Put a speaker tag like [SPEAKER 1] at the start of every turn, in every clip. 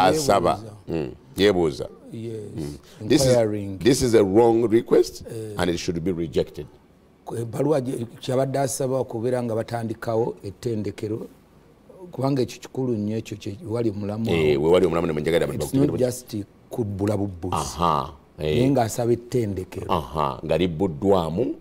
[SPEAKER 1] asaba. Mm, yeebuuza
[SPEAKER 2] yes.
[SPEAKER 1] This is,
[SPEAKER 2] inquiring.
[SPEAKER 1] this is a wrong request and it should be rejected.
[SPEAKER 2] Ebaluwa gye- kyabadde asaba okubeera nga batandikawo ettendekero kubanga ekyo kikulu nnyo ekyo wali mulamu
[SPEAKER 1] Eh, omulamu ne mwenjagala abantu
[SPEAKER 2] It's not
[SPEAKER 1] bakutegere-
[SPEAKER 2] just kubbula bubbuzi
[SPEAKER 1] eh,
[SPEAKER 2] naye ng'asaba ettendekero.
[SPEAKER 1] Nga libbuddwamu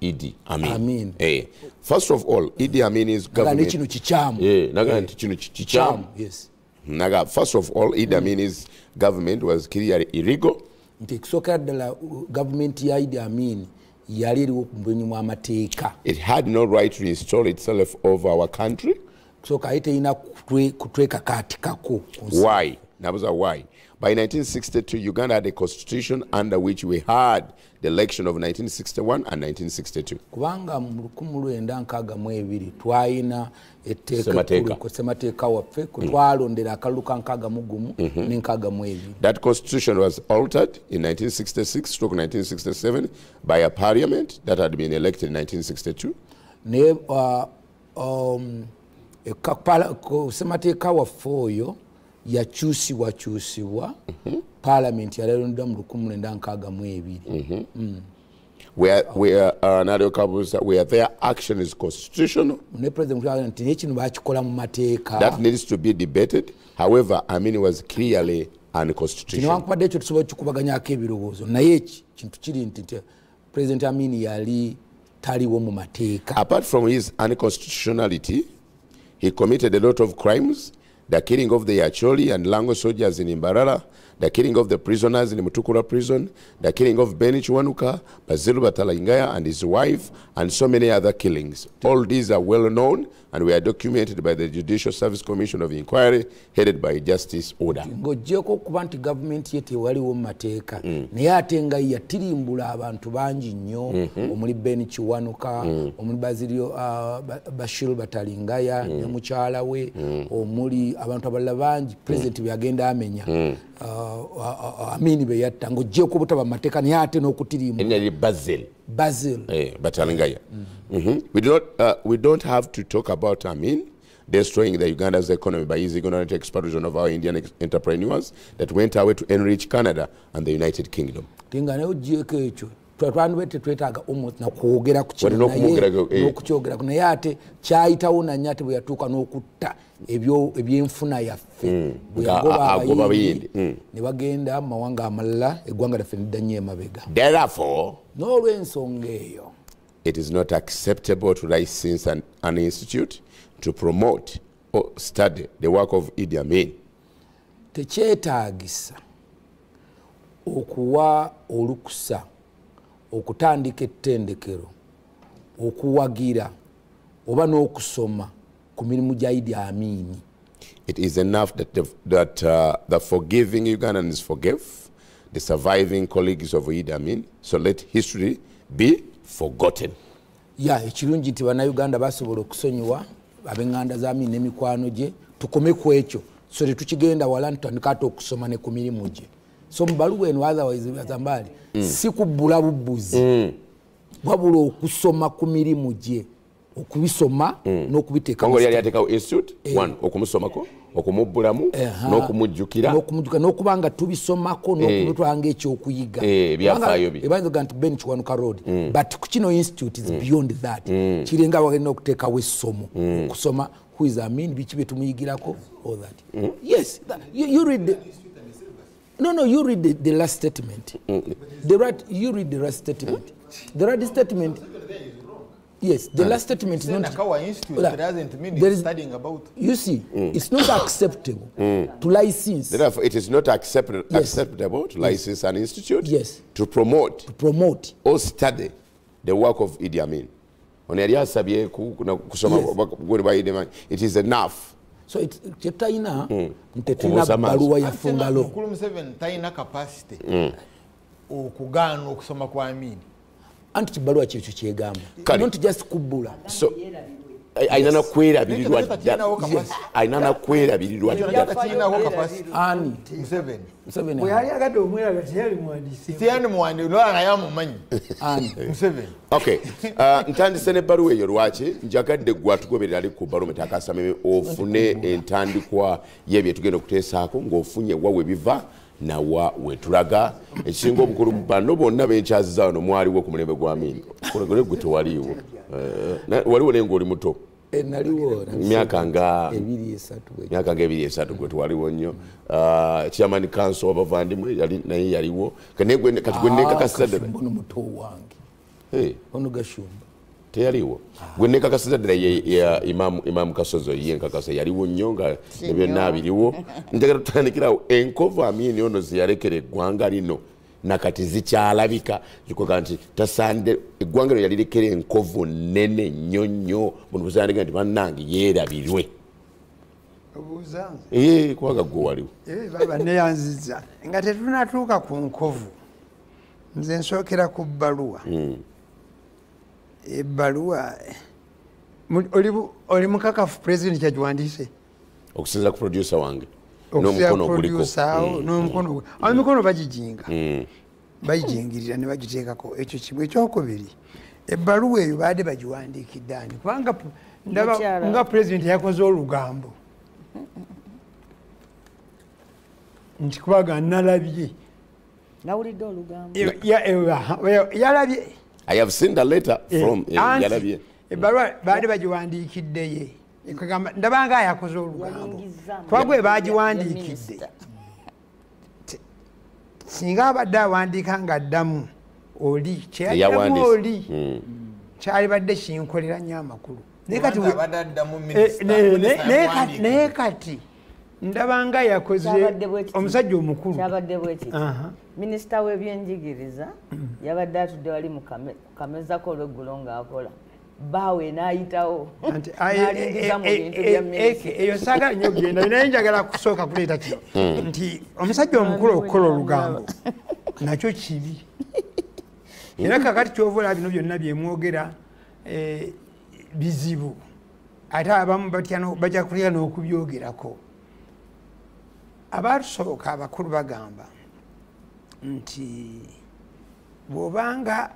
[SPEAKER 1] idi amin. Eh, first of all idi amin is government
[SPEAKER 2] kino kikyamu.
[SPEAKER 1] Eh, naga nti kino ki- kikyamu
[SPEAKER 2] yes
[SPEAKER 1] naga first of all idi amin's government was clearly illegal.
[SPEAKER 2] Nti ekisookera ddala uh, gavumenti ya idi amin yali eriwo ku mubenyi mw'amateeka
[SPEAKER 1] it had no right to install itself over our country.
[SPEAKER 2] Kusooka ate kutwe- kutwekakaatikako
[SPEAKER 1] why? Nabuza why by 1962 uganda had a constitution under which we had the election of 1961 and 1962
[SPEAKER 2] kubanga mu 1962 twayina waffe kwe twalondera akalulu ka 61 ne 62
[SPEAKER 1] That constitution was altered in 1966 stroke 1967 by a parliament that had been elected in 1962.
[SPEAKER 2] Ne uh, um, ko- waffe oyo yakyusibwakyusibwa paalamenti yalalondera mu 1962
[SPEAKER 1] Where, where uh, Nadio Kabuza, where their action is constitutional,
[SPEAKER 2] ne president Kyagulanyi nti naye kino bakikola mu mateeka.
[SPEAKER 1] That needs to be debated. However, I mean, it was clearly
[SPEAKER 2] kino
[SPEAKER 1] unconstitutional.
[SPEAKER 2] wankubadde ekyo tusobola kikubaganyako ebirowoozo. Naye eki kintu kiri nti nti president amini yali taliwo mu mateeka.
[SPEAKER 1] Apart from his unconstitutionality, he committed a lot of crimes. The killing of the Acholi and Lango soldiers in Imbarara, the killing of the prisoners in Mutukura prison, the killing of Beni Chiwanuka, Bazilu Batalangaya and his wife, and so many other killings. All these are well known and were documented by the Judicial Service Commission of Inquiry, headed by Justice Oda.
[SPEAKER 2] ng'oggyeko okuba nti gavumenti ye tewaliwo mu ya naye ate nga yatirimbula abantu bangi nnyo omuli ben mm. omuli Bazilu uh, Bashiru bashir mm. ne mukyala we omuli abantu abalala bangi pulezidenti byagenda amenya uh, uh, uh, amini be yatta ng'oggyeko obutaba mu mateeka naye ate n'okutirimbula
[SPEAKER 1] And then Basil.
[SPEAKER 2] basil
[SPEAKER 1] Eh, Batalingaya. Mhm. We, do not, uh, we don't have to talk about Amin destroying the Uganda's economy by his ignorant exploitation of our Indian ex- entrepreneurs that went away to enrich Canada and the United Kingdom.
[SPEAKER 2] ti nga naye oggyeko ekyo twa- twandibadde tetwetaaga almost nakwogera ku kino
[SPEAKER 1] eh.
[SPEAKER 2] n'okukyogerako naye ate kyayitawo nanye ate bwe yatuuka n'okutta ebyenfuna yaffe. Bwe
[SPEAKER 1] nga
[SPEAKER 2] yagoba
[SPEAKER 1] a- agoba
[SPEAKER 2] abayindi
[SPEAKER 1] abayindi,
[SPEAKER 2] ne bagenda mu mawanga amalala eggwanga lyaffe neddanyo emabega.
[SPEAKER 1] Therefore,
[SPEAKER 2] n'olw'ensonga eyo
[SPEAKER 1] it is not acceptable to license an, an institute to promote or study the work of Idi Amin.
[SPEAKER 2] tekyetaagisa okuwa olukusa okutandika ettendekero okuwagira oba n'okusoma ku mirimu gya idi amiini
[SPEAKER 1] It is enough that the, that, uh, the forgiving Ugandans forgive the surviving colleagues of Idi Amin. So let history be forgotten.
[SPEAKER 2] ya ekirungi nti bannayuganda basobola okusonyiwa ab'eŋŋanda za amini n'emikwano gye tukome ku ekyo so tetukigenda wala ntutandika ate okusoma ne ku mirimu gye so mu baluwa eno otherwise azambaali si kubbula bubbuzi. Wabula okusoma ku mirimu gye okubisoma n'okubiteeka mu
[SPEAKER 1] Kongo yali ateekawo institute one okumusomako okumubbulamu n'okumujjukira.
[SPEAKER 2] N'okuba nga tubisomako
[SPEAKER 1] Eh, ebyafaayo bye.
[SPEAKER 2] ebayinzaga nti ben kiwanuka road but ku kino institute is beyond that. Kiringa bagenda okuteekawo essomo okusoma who is amin biki bye tumuyigirako all that. Yes that, you, you read the, no no you read the, the last statement Mm. the right you read the last statement Mm. the right statement yes the last statement is not
[SPEAKER 3] Nakawa Institute
[SPEAKER 2] like,
[SPEAKER 3] doesn't mean
[SPEAKER 2] There is-
[SPEAKER 3] studying about.
[SPEAKER 2] you see mm. it's not acceptable mm. to license
[SPEAKER 1] Therefore, it is not accept-
[SPEAKER 2] Yes.
[SPEAKER 1] acceptable to license yes. an institute
[SPEAKER 2] Yes.
[SPEAKER 1] to promote To
[SPEAKER 2] promote
[SPEAKER 1] or study the work of Idi Amin. ono yali asabye ku- ku- na- kusoma
[SPEAKER 2] Yes.
[SPEAKER 1] Idi Amin. it is enough
[SPEAKER 2] so it- kyetulina tetulina baluwa yafungalo
[SPEAKER 3] mukulu museveni talina capacity okugaana okusoma kwa amini.
[SPEAKER 2] Anti kibaluwa kyekyo kyegamba. Not just kubbula.
[SPEAKER 1] So ayina nakwerabirirwa ayina nakwerabirirwa
[SPEAKER 2] ani?
[SPEAKER 4] Agadde omweraga teyali muwandiisi
[SPEAKER 3] siyani muwandi nolanga yamumanyi.
[SPEAKER 1] Okay uh, ntandise nebbaluwa eyo lwaki? Njagadde gwe atugoberera ali ku balometa akasameme ofune entandikwa yebyetugenda okuteesaako ng'ofunye wa we biva nawa wetulaga ekisinga obukulu bano bonna benkyaziza wano mwaliwo ku mulembe gwa mini kulegole gwe tewaliiwo. Eh, na- waliwo naye ngaoli muto
[SPEAKER 2] naliwo
[SPEAKER 1] myaka nga
[SPEAKER 2] ebiri esatu bwe
[SPEAKER 1] myaka nga ebiri esatu gwe twaliwo nnyo. Uh, chairman council wabavandimwe yali- naye yaliwo. Kane gwe- kati gwe nekakasiza ddala
[SPEAKER 2] ono muto wange.
[SPEAKER 1] Eh,
[SPEAKER 2] ono gashumba.
[SPEAKER 1] Teyaliwo. Gwe nekakasiza ddala ye- ya imamu imamu kasozo ye nkakasa yaliwo nnyo nga ne byonna biriwo. Njagala tutandikirawo enkovu amini ono zeyalekera eggwanga lino nakati zikyalabika kikoga nti tasande eggwanga lino yalirekera enkovu nene nnyo nnyo buno buzandika nti bannange yeerabirwe.
[SPEAKER 4] Obuuza
[SPEAKER 1] ee kubanga gwe waliwo.
[SPEAKER 4] Baba neyanziza. Nga tetunatuuka ku nkovu nze nsookera ku bbaluwa. Ebbaluwa mu- oli mukakafu pulezidenti kyagiwandiise
[SPEAKER 1] okusinza ku producer wange n'omukono oguliko.
[SPEAKER 4] n'omukono gwe awo emikono bagijinga. Bagijingirira ne bagiteekako. Ekyo kimu ekyokubiri ebbaluwa eyo baadde bagiwandiikidde ani? Kubanga ndaba nga pulezidenti yakoze olugambo. Nti kubaga nalabye.
[SPEAKER 5] Nawulidde olugambo.
[SPEAKER 4] Ya- ya- ya- yalabye.
[SPEAKER 1] I have seen the letter
[SPEAKER 4] Eh,
[SPEAKER 1] from eh, yalabye.
[SPEAKER 4] ebbaluwa baali bagiwandiikiddeye Ekugamba- ndabanga yakoze olugambo kuba gwe bagiwandiikidde singa abadde awandiika nga addamu oli kyeyaddamu oli kyali badde kinkolera nnyo amakulu. Naye kati ndabanga yakoze omusajja omukulu.
[SPEAKER 5] Minisita w'ebyenjigiriza yabadde atudde wali mu kame- kamezako olweggulo ng'akola baawe n'ayitawo. N'alingiza mu
[SPEAKER 4] eh, eh,
[SPEAKER 5] bintu
[SPEAKER 4] eh,
[SPEAKER 5] bya
[SPEAKER 4] eh,
[SPEAKER 5] minisita
[SPEAKER 4] eyo saagala nnyo okugenda naye njagala kusooka kuleeta kino. Nti omusajja omukulu okukola olugambo nakyo kibi. Era kakati kyova olaba bino byonna byemwogera eh, bizibu. Ate abamu bajja kulya n'okubyogerako. Abatusooka abakulu bagamba nti bw'obanga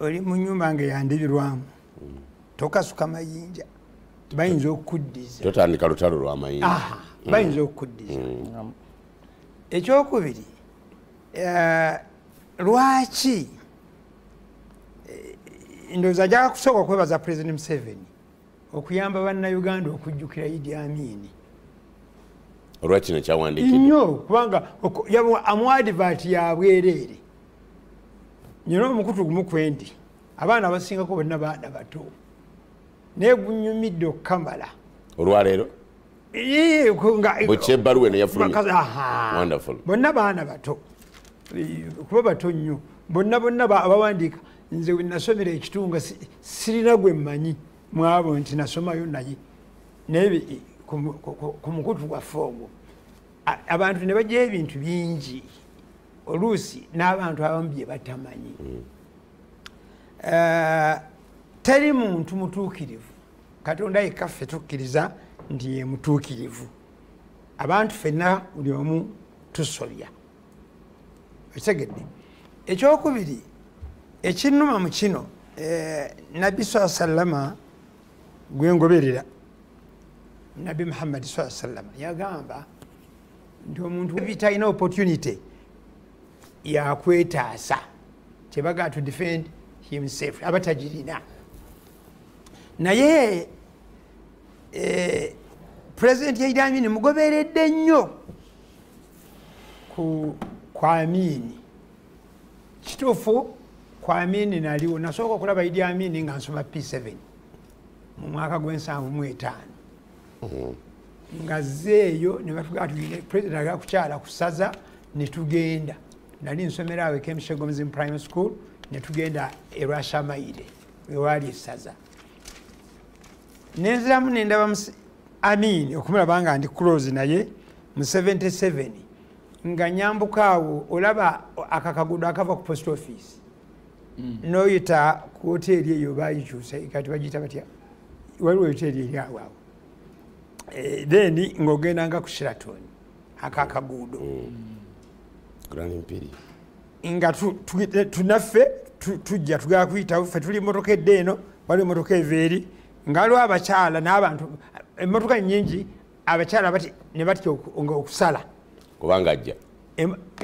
[SPEAKER 4] oli mu nyumba nga yandibirwamu tokasuka mayinja bayinza okukuddiza.
[SPEAKER 1] Totandika lutalo lwamayinja
[SPEAKER 4] bayinza okukuddiza. Ekyokubiri eh, lwaki eh, ndowooza ajaga kusooka okwebaza president museveni okuyamba bannayuganda okujjukira idi amini
[SPEAKER 1] olwakino kyawandikidde
[SPEAKER 4] nnyo kubanga amuadivaati yabwereere nyina omukutu gumu kwendi abaana abasingako bonna baana bato. Naye gunyumidde okukamala
[SPEAKER 1] olwaleero?
[SPEAKER 4] Nga-
[SPEAKER 1] bwekyebbaluwa eno yafulumye?
[SPEAKER 4] Bonna baana bato. Kuba bato nnyo. Bonna bonna ba- abawandiika nze we nasomera ekitunga si- sirina gwe mmanyi. Mwabo nti nasomayo naye. Naye ku mu- ku- ku- ku mukutu gwaffe ogwo abantu ne bajyayo ebintu bingi oluusi n'abantu abamu bye batamanyi. Eh, teri muntu mutuukirivu. Katonda yekaffe tukkiriza nti ye mutuukirivu. Abantu ffenna buli omu tusobya okitegedde? Ekyokubiri ekinnuma mu kino eh, nabbi saa sallama gwengoberera nabbi muhammadi saa sallama yagamba nti omuntu bitalina opportunity yakwetaasa kyebaga to defend himself aba tagirina naye eh, pulezidenti yaidi amini mugoberedde nnyo ku kwamini kituufu kwamini naliwo nasooka okulaba idi amini nga nsoma p7 mu mwaka gw'ensanvu mu etaano. Nga zeeyo ne batugaa tugende pulezidenti agala kukyala ku saza ne tugenda nali nsomera awo ekemshegoms primary school ne tugenda erwashamaire ewaali esaza nenziramu nendaba amin okumulaba nga ndi close naye mu 77 nga nyambuka awo olaba akakagudo akava ku post office. Noyita ku hoteeri eyo bayikyuse kati bagiyita batya? Waliwo hoteeri eri awaawo Eh, then ng'ogendanga ku sheraton akakaguudo
[SPEAKER 1] Grand Imperial.
[SPEAKER 4] nga tu- tunaffe tu- tujja tugala kuyitawo ffe tuli motoka edde eno waliwo emotoka eva eri nga waliwo abakyala n'abantu emotoka nyingi abakyala bati ne batya okusala.
[SPEAKER 1] Kubanga ajja.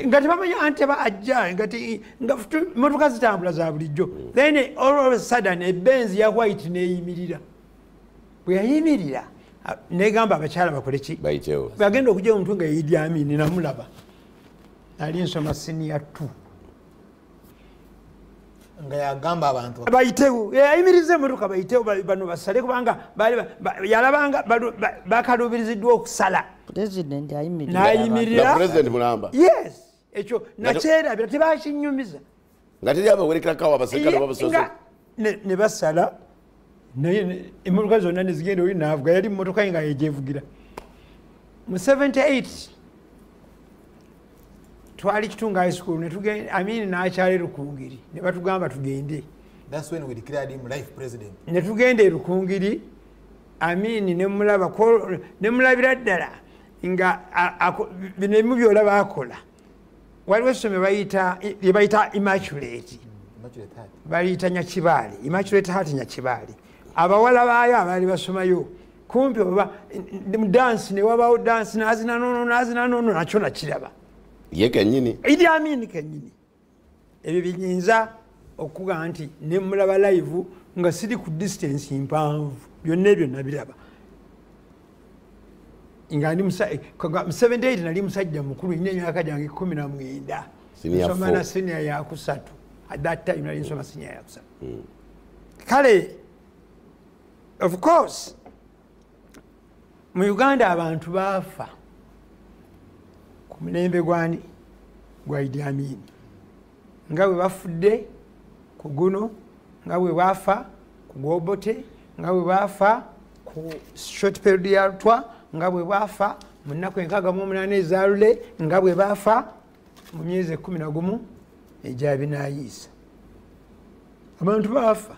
[SPEAKER 4] Nga tebamanya anteba ajja nga ti- nga tu- emotoka zitambula za bulijjo. Then all of a sudden ebenzi ya white neyimirira. Bwe yayimirira negamba abakyala bakole ki?
[SPEAKER 1] Bayitewo
[SPEAKER 4] bagenda okujja omuntu nga yidi amini namulaba nali nsoma siniya t
[SPEAKER 3] nga yagamba abantu
[SPEAKER 4] bayitewo ayimiriza emotoka bayitewo ba- bano basale kubanga yalabanga balu- ba- bakalubiriziddwa okusala. N'ayimirira. yes! Ekyo nakyerabira tebakinyumiza.
[SPEAKER 1] Nga teri abawerekerako abaserikale babasoso
[SPEAKER 4] ne ne basala naye ne- emmotoka zonna nezigenda oli naavuga yali mmotoka ye nga yegyevugira mu 78 twali kitunga high school amini nakyala erukungiri ne batugamba tugende.
[SPEAKER 3] Thats when we declared him life president.
[SPEAKER 4] Ne tugenda erukungiri amini nemulaba nemulabira ddala nga bino ebimu byolaba akola waliwo essomero bayita lye bayita immaculate.
[SPEAKER 3] Immaculate Heart.
[SPEAKER 4] baliyita nyakibaale immaculate heart nyakibaale. Abawala baayo abaali basomayo kumpi oba mu dansi newabawo dansi nazina nono nazina nono nakyo nakiraba
[SPEAKER 1] ye kenyini
[SPEAKER 4] idi amini kenyini ebyo binyinza okuga nti nemulaba live nga siri ku distance mpanvu. Byonna ebyo nabiraba. Nga ndi musa- kaga- mu 78 nali musajja mukulu ina emyaka gyange 19
[SPEAKER 1] Senior
[SPEAKER 4] nsoma
[SPEAKER 1] four.
[SPEAKER 4] na senior yakusatu at that time nali nsoma senior yakusatu kale of course mu uganda abantu baafa ku mulembe gwani gwa idi amini nga bwe bafudde ku guno nga bwe baafa ku gwobote nga bwe baafa ku short period ya lutwa nga bwe baafa mu nnaku enkaaga mu omunaana ezalule nga bwe baafa mu myezi ekumi na gumu egyabinayiisa abantu baafa.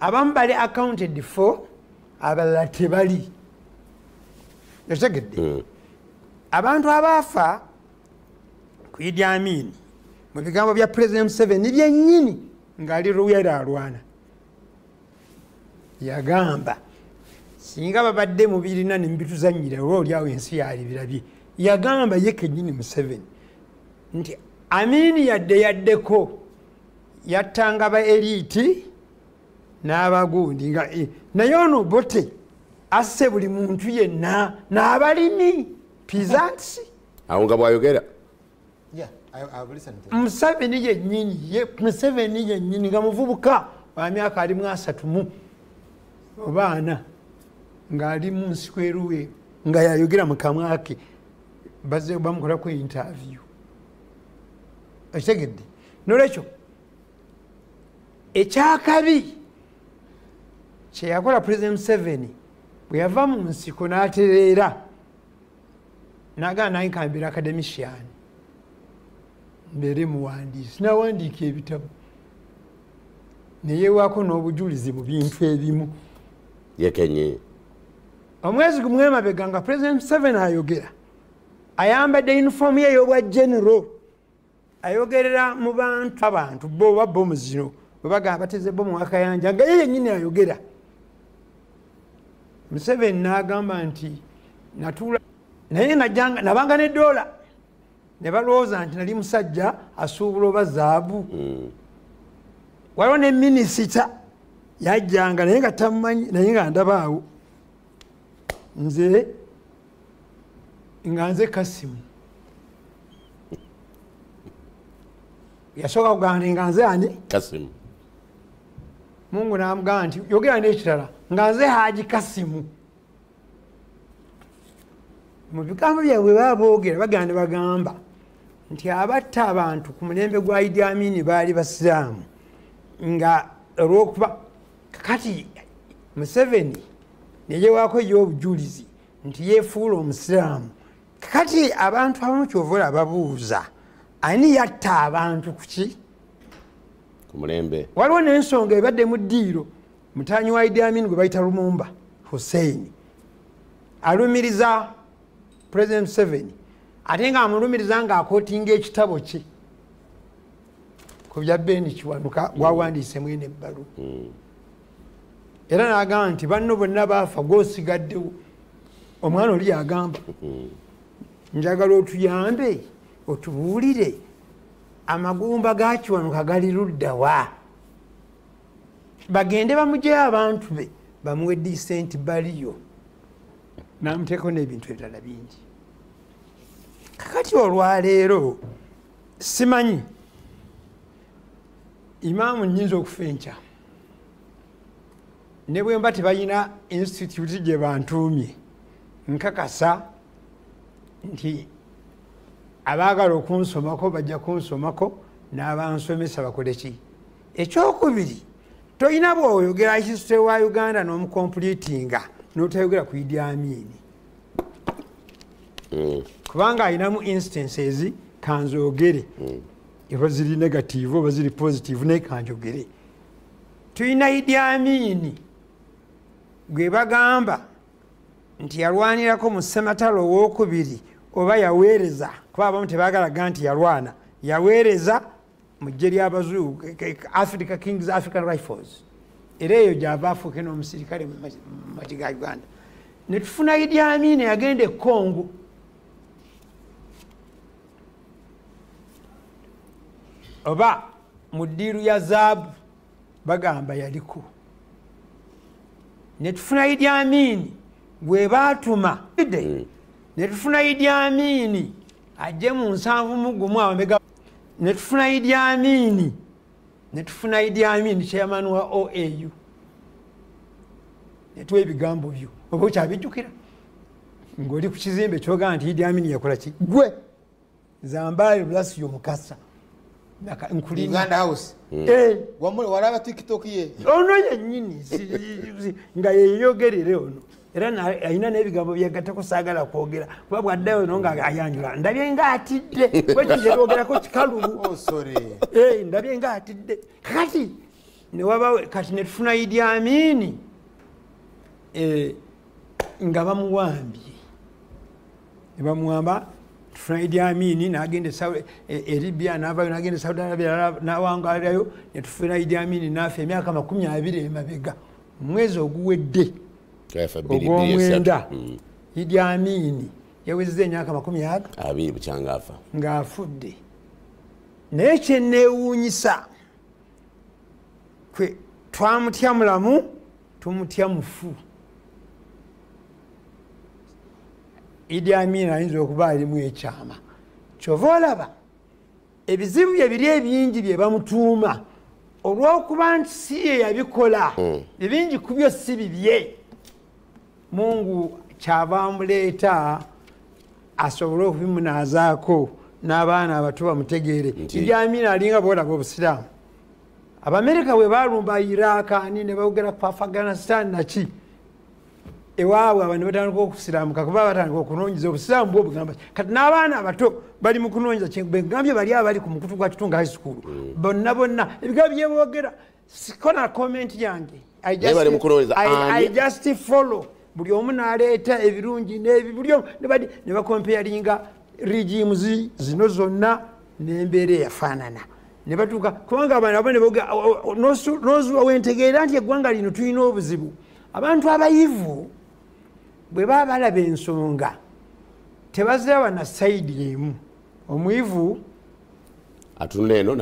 [SPEAKER 4] Abamu bali accounted for abalala tebali. Ekitegedde abantu abaafa ku idi amini mu bigambo bya president museveni byennyini ng'ali luyera alwana yagamba singa babadde mubirina nemubituzanyira oba oliawo ensi yali birabye. Yagamba ye kennyini museveni nti amini yadde yaddeko yattanga ba eriti n'abagundi nga eh, naye ono bote asse buli muntu yenna n'abalimi peasants
[SPEAKER 1] awo nga bwayogera.
[SPEAKER 3] Yeah I, I've listened to him.
[SPEAKER 4] museveni yennyini ye museveni yennyini nga muvubuka wa myaka alimu asatu mu oba ana ng'ali mu nsiko eruwe nga yayogera mu kamwa ke bazze bamukolako interview. Ekitegedde nolwekyo ekyakabi kyeyakola president museveni bwe yava mu nsiko n'atereera nagana nayinkambira academician. Mbeere muwandiisi. Nawandiika ebitabo. Neyewaako n'obujulizi mu bintu ebimu.
[SPEAKER 1] Ye kenyini
[SPEAKER 4] omwezi gumwe emabega nga president museveni ayogera ayambadde yunifoomu ye ey'obwa genero ayogerera mu bantu abantu bo oba bomu zino bwe bagamba bateze bomu wakayanja nga ye yennyini ayogera. Museveni n'agamba nti natuula naye nabanga ne dola ne balowooza nti nali musajja asuubula oba zaabu. Waliwo ne minisita yajjanga naye nga tamumanyi naye nga ndabaawo. Nze nga nze kasimu. Yasooka kugamba nti nga nze ani?
[SPEAKER 1] Kasimu.
[SPEAKER 4] Mungu namugamba nti yogera nekirala nga nze haji kasimu mu bigambo byabwe baba boogera bagenda ne bagamba nti abatta abantu ku mulembe gwa idi amini baali basiraamu. Nga olwokuba kati museveni neyewaako eyobujulizi nti yefuula omusiraamu. Kati abantu abamu kyova olababuuza ani yatta abantu kuki
[SPEAKER 1] mulembe.
[SPEAKER 4] Waliwo n'ensonga ebadde mu ddiiro mutanyi wa idi amin gwe bayita lumumba hussein. Alumiriza president seven ate nga amulumiriza ng'akootinga ekitabo kye ku bya beni kiwanuka gwawandiise mwene ebbalu. Era n'agamba nti banno bonna baafa gwosigaddewo. Omwana oli yagamba njagala otuyambe otubuulire. Amagumba gakiwanuka gali luddawa bagende bamugyeyo abantu be bamuwe disenti baliyo namuteekao n'ebintu ebirala bingi. Kakati olwaleero simanyi. Imaamu nyinza okufa enkya. Ne bwe mba tebalina institute gye bantuumye nkakasa nti abaagala okunsomako bajja kunsomako n'abansomesa bakole ki? Ekyokubiri tolina bwoyogera history wa uganda n'omukompulitinga n'otayogera ku idi amini kubanga alinamu instances kanzogere eba ziri negative oba ziri positive naye kanjogere tulina idi amini gwe bagamba nti yalwanirako mu sematalo owokubiri oba yaweereza kuba abamu tebagalaga nti yalwana. Yaweereza mu ggye ly'abazungu africa kings african rifles era eyo gyava afuuke n'omusirikale mu magi ga uganda. Netufuna idi amini yagenda ekongo oba mu ddiiru ya zaabu bagamba yaliko netufuna idi amini gwe baatuma. Netufuna idi amini ajje mu nsanvu mugumu abamega netufuna idi amini netufuna idi amini chairman wa oau netuwa ebigambo byo. Oba okyabijjukira? Ngaoli ku kizimbe kyogamba nti idi amini yakola ki? Gwe! Zambayo blasio mukasa
[SPEAKER 3] uganda house?
[SPEAKER 4] Eh,
[SPEAKER 3] tiktok ye.
[SPEAKER 4] Ono yennyini nga yeyogerere ono era na- alina n'ebigambo byegattako saagala kwogera. Kuba bwaddayo no nga ayanjula ndabye ngaatidde wekikyerwogerako kikalubu?
[SPEAKER 3] Oh
[SPEAKER 4] Eh, ndabye ngaatidde kakati newabawo kati netufuna idi amini eh, nga bamuwambye. Nebamuwamba tufuna idi amini nagenda eribya navayo nagenda e saudi arabia nawangalirayo netufuna idi amini nafe emyaka makumi abiri emabega. Omwezi oguwedde ogwomwenda.
[SPEAKER 1] Mm.
[SPEAKER 4] idi amini yawezeza emyaka makumi aga
[SPEAKER 1] abiri bukyanga afa
[SPEAKER 4] ng'afudde. Naye kyenneewuunyisa kwe twamutya mulamu tumutya mufu. Idi amin ayinza okuba alimu ekyama. Kyova olaba ebizibu bye biri ebingi bye bamutuuma olw'okuba nti si ye yabikola ebingi ku byo si bibye mungu kyava amuleeta asobole okubimunaazaako n'abaana abato bamutegeere.
[SPEAKER 1] Nti-
[SPEAKER 4] idi amina alinga boolaba obusiraamu. Abamerika bwe balumba irakani ne bawogera ku afghanistan naki ewaabwe aba ne batandika okusiraamuka kuba batandika okunonyeza obusiraamu bwe obugamba kati n'abaana abato bali mu kunonyeza begambye bali abali ku mukutu gwa kitunga high school. Bonna bonna ebigambo byebogera sikona comment yange. I
[SPEAKER 1] kunoonyeza
[SPEAKER 4] I- I just follow buli omu naleeta ebirungi n'ebi buli omu ne bakompeyalinga regimes zino zonna n'embeera eyafaanana. Ne batuuka kubanga abantu abo nozuwa wentegeera nti eggwanga lino tulina obuzibu. Abantu abayivu bwe baba balaba ensonga tebaziraba na sayidi emu. Omuyivu
[SPEAKER 1] atunula eno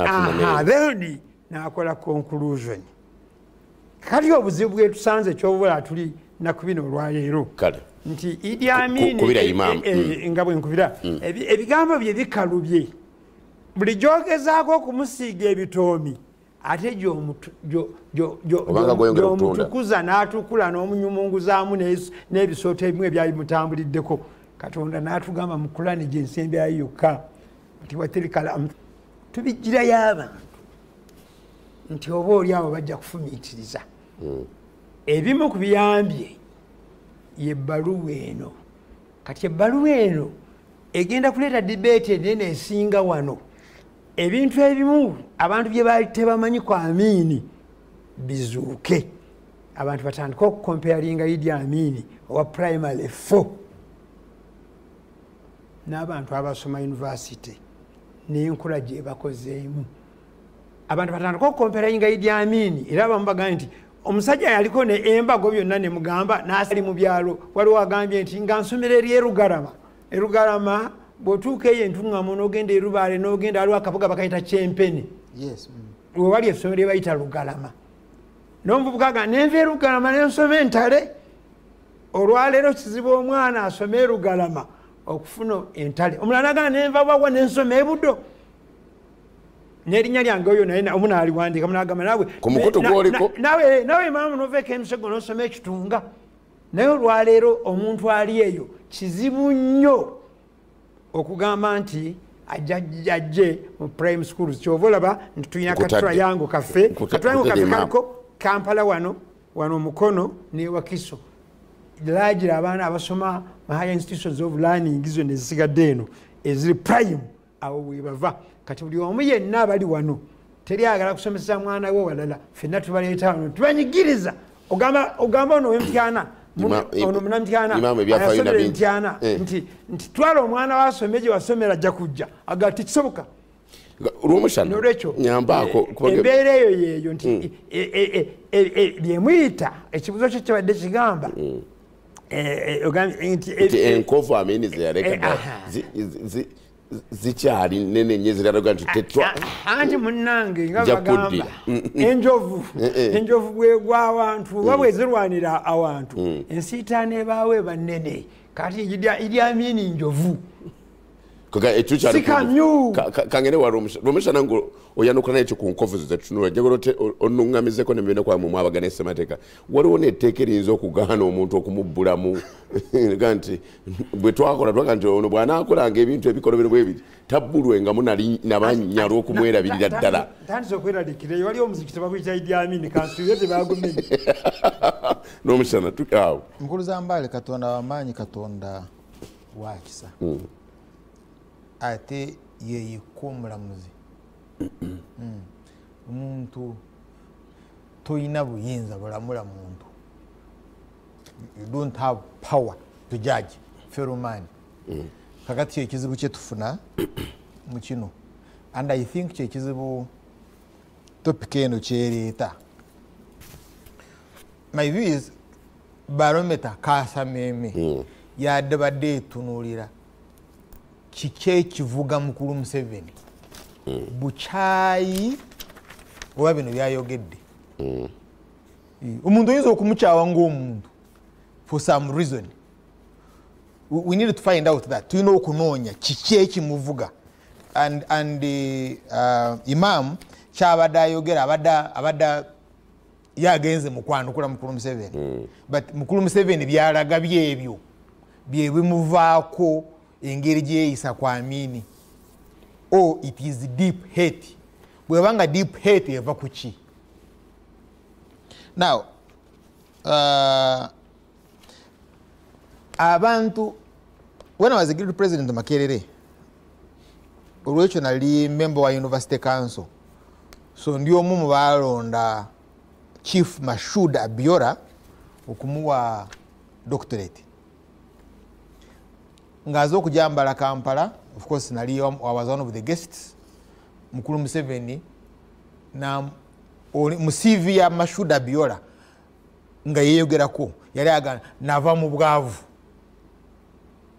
[SPEAKER 4] then nakola conclusion. Kati obuzibu bwetusanze kyobula tuli naku bino olwaleero nti idi amin
[SPEAKER 1] kubira imaamu.
[SPEAKER 4] nga bwenkubira ebi- ebigambo bye bikalubye. Buli gyogezaako okumusiiga ebitoomi ate gyomutukuza n'atukula n'omunyumunguzaamu n'ebis- n'ebisooto ebimu ebyali mutambuliddeko katonda n'atugamba mu kulani gyensembyayo yokka. Nti watirikala tubijjirayo abantu. Nti oba oli abo bajja kufumiitiriza ebimu ku biyambye yebbaluwa eno. Kati ebbaluwa eno egenda kuleeta dibeeti enene esinga wano. Ebintu ebimu abantu bye baali tebamanyi ku amiini bizuuke. Abantu batandike okukomparinga idi amiini owa primary 4 n'abantu abasoma univesity n'enkula gye bakozeemu. Abantu batandika okukomparinga idi amiini era abamu bagambye nti omusajja yaliko ne embago byonna nemugamba nasali mu byalo. Waliwo agambye nti nga nsomero eri erugarama erugarama bwotuuka eyo entuŋŋamu n'ogenda erubaale n'ogenda waliwo akabuga bakayita
[SPEAKER 3] mm.
[SPEAKER 4] wewali essomero ebayita lugalama nomuvubuka ga nenva erugalama nensoma entale. Olwaleero kizibu omwana asome erugalama okufuna entale. Omulala nagaa nenva wawa nensoma ebudo nerinnya lyange oyo naye omu naaliwandika munagamba nawe
[SPEAKER 1] Ku mukutu
[SPEAKER 4] na-
[SPEAKER 1] gwoliko?
[SPEAKER 4] na- nawe maamu noveeko emisego nosoma ekitunga naye olwaleero omuntu ali eyo kizibu nnyo okugamba nti ajajje mu prime schools kyova olaba nti tulina
[SPEAKER 1] Nkutadde.
[SPEAKER 4] katulayango kaffe katulayango kaffe
[SPEAKER 1] mama.
[SPEAKER 4] kaliko kampala wano wano mukono newakiso lagira abaana abasoma mu higher institutions of learning zo nezisigadde eno eziri prime awo webava kati buli omu yenna abali wano teri agala kusomesa mwana we walala fenna tubaleeta wano tubanyigiriza. Ogamba ono wemtyana ono munamtyana
[SPEAKER 1] Imaamu ebyafaayo
[SPEAKER 4] ayasomera
[SPEAKER 1] nabingi.
[SPEAKER 4] entyana
[SPEAKER 1] Eh.
[SPEAKER 4] nti nti twala omwana wasome gye wasomera ajja kujja. Aga tikisoboka
[SPEAKER 1] olwomushana
[SPEAKER 4] nolwekyo
[SPEAKER 1] nyambaako
[SPEAKER 4] e-
[SPEAKER 1] kubanga-
[SPEAKER 4] embeera eyo yeeyo nti e- e- e- e- e- byemuyita ekibuzo kyo kibadde kigamba. Eh, eh, nti
[SPEAKER 1] enkovu amini zeyaleka Zikyali nene nye ziralaga nti tetwa
[SPEAKER 4] Ah, anti munnange nga bagamba
[SPEAKER 1] kuddira.
[SPEAKER 4] enjovu
[SPEAKER 1] Eh, eh.
[SPEAKER 4] enjovu bwegwa awantu oba bwezirwanira awantu ensiitaano ebaawo eba nnene kati iryamini njovu
[SPEAKER 1] Kaka, ekyo kyali
[SPEAKER 4] Si kamyu.
[SPEAKER 1] Ka- ka- kangene wa lwomushana ngo oyanukula nekyo ku nkovu zetunula jagala onuŋŋamizeko nemibina kwamu mwabagana esemateeka waliwo netteeka eriyinza okugaana omuntu okumubbulamu ga nti bwe twakola twaga nti ono bw'anaakolanga ebintu ebikoloberwa ebiri tabbulwengamu nali nabanya lw'okumwerabirira ddala
[SPEAKER 4] tandisa okweralikireyo waliwo omuzikiti bakuyita idyamini kansuire tebagumenye
[SPEAKER 1] n'omushana tu- awo
[SPEAKER 3] nkulu za mbale katonda wamaanyi katonda wakisa ate yeyika omulamuzi. Mm. omuntu toyina buyinza bulamula muntu. You don't have power to judge fellow man kakati kyekizibu kyetufuna mu kino. And i think kyekizibu topic eno kyereeta. My view is barometer kasameme yadde badde etunuulira kiki ekivuga mukulu museveni? Bukyayi oba bino byayogedde? Eh, omuntu oyinza okumukyawa ngaomuntu for some reason. We need to find out that. Tulina okunoonya kiki ekimuvuga. And, and uh, imam kyabadde ayogera abadde yagenze mukwanukula mukulu museveni. But mukulu museveni byalaga byebyo byebimuvaako engeri gyeyisa kwamini o it is deep hate. Bwebanga deep hate eva kuki now uh, abantu when i was a president makerere olwekyo nali member wa university council so ndi omu mu balonda chief mashud abiora okumuwa doctorate ngaaze okujambala kampala of course nali I was one of the guests mukulu museveni na mu cv ya mashuda biola nga yeyogerako yali agana nava mu bwavu.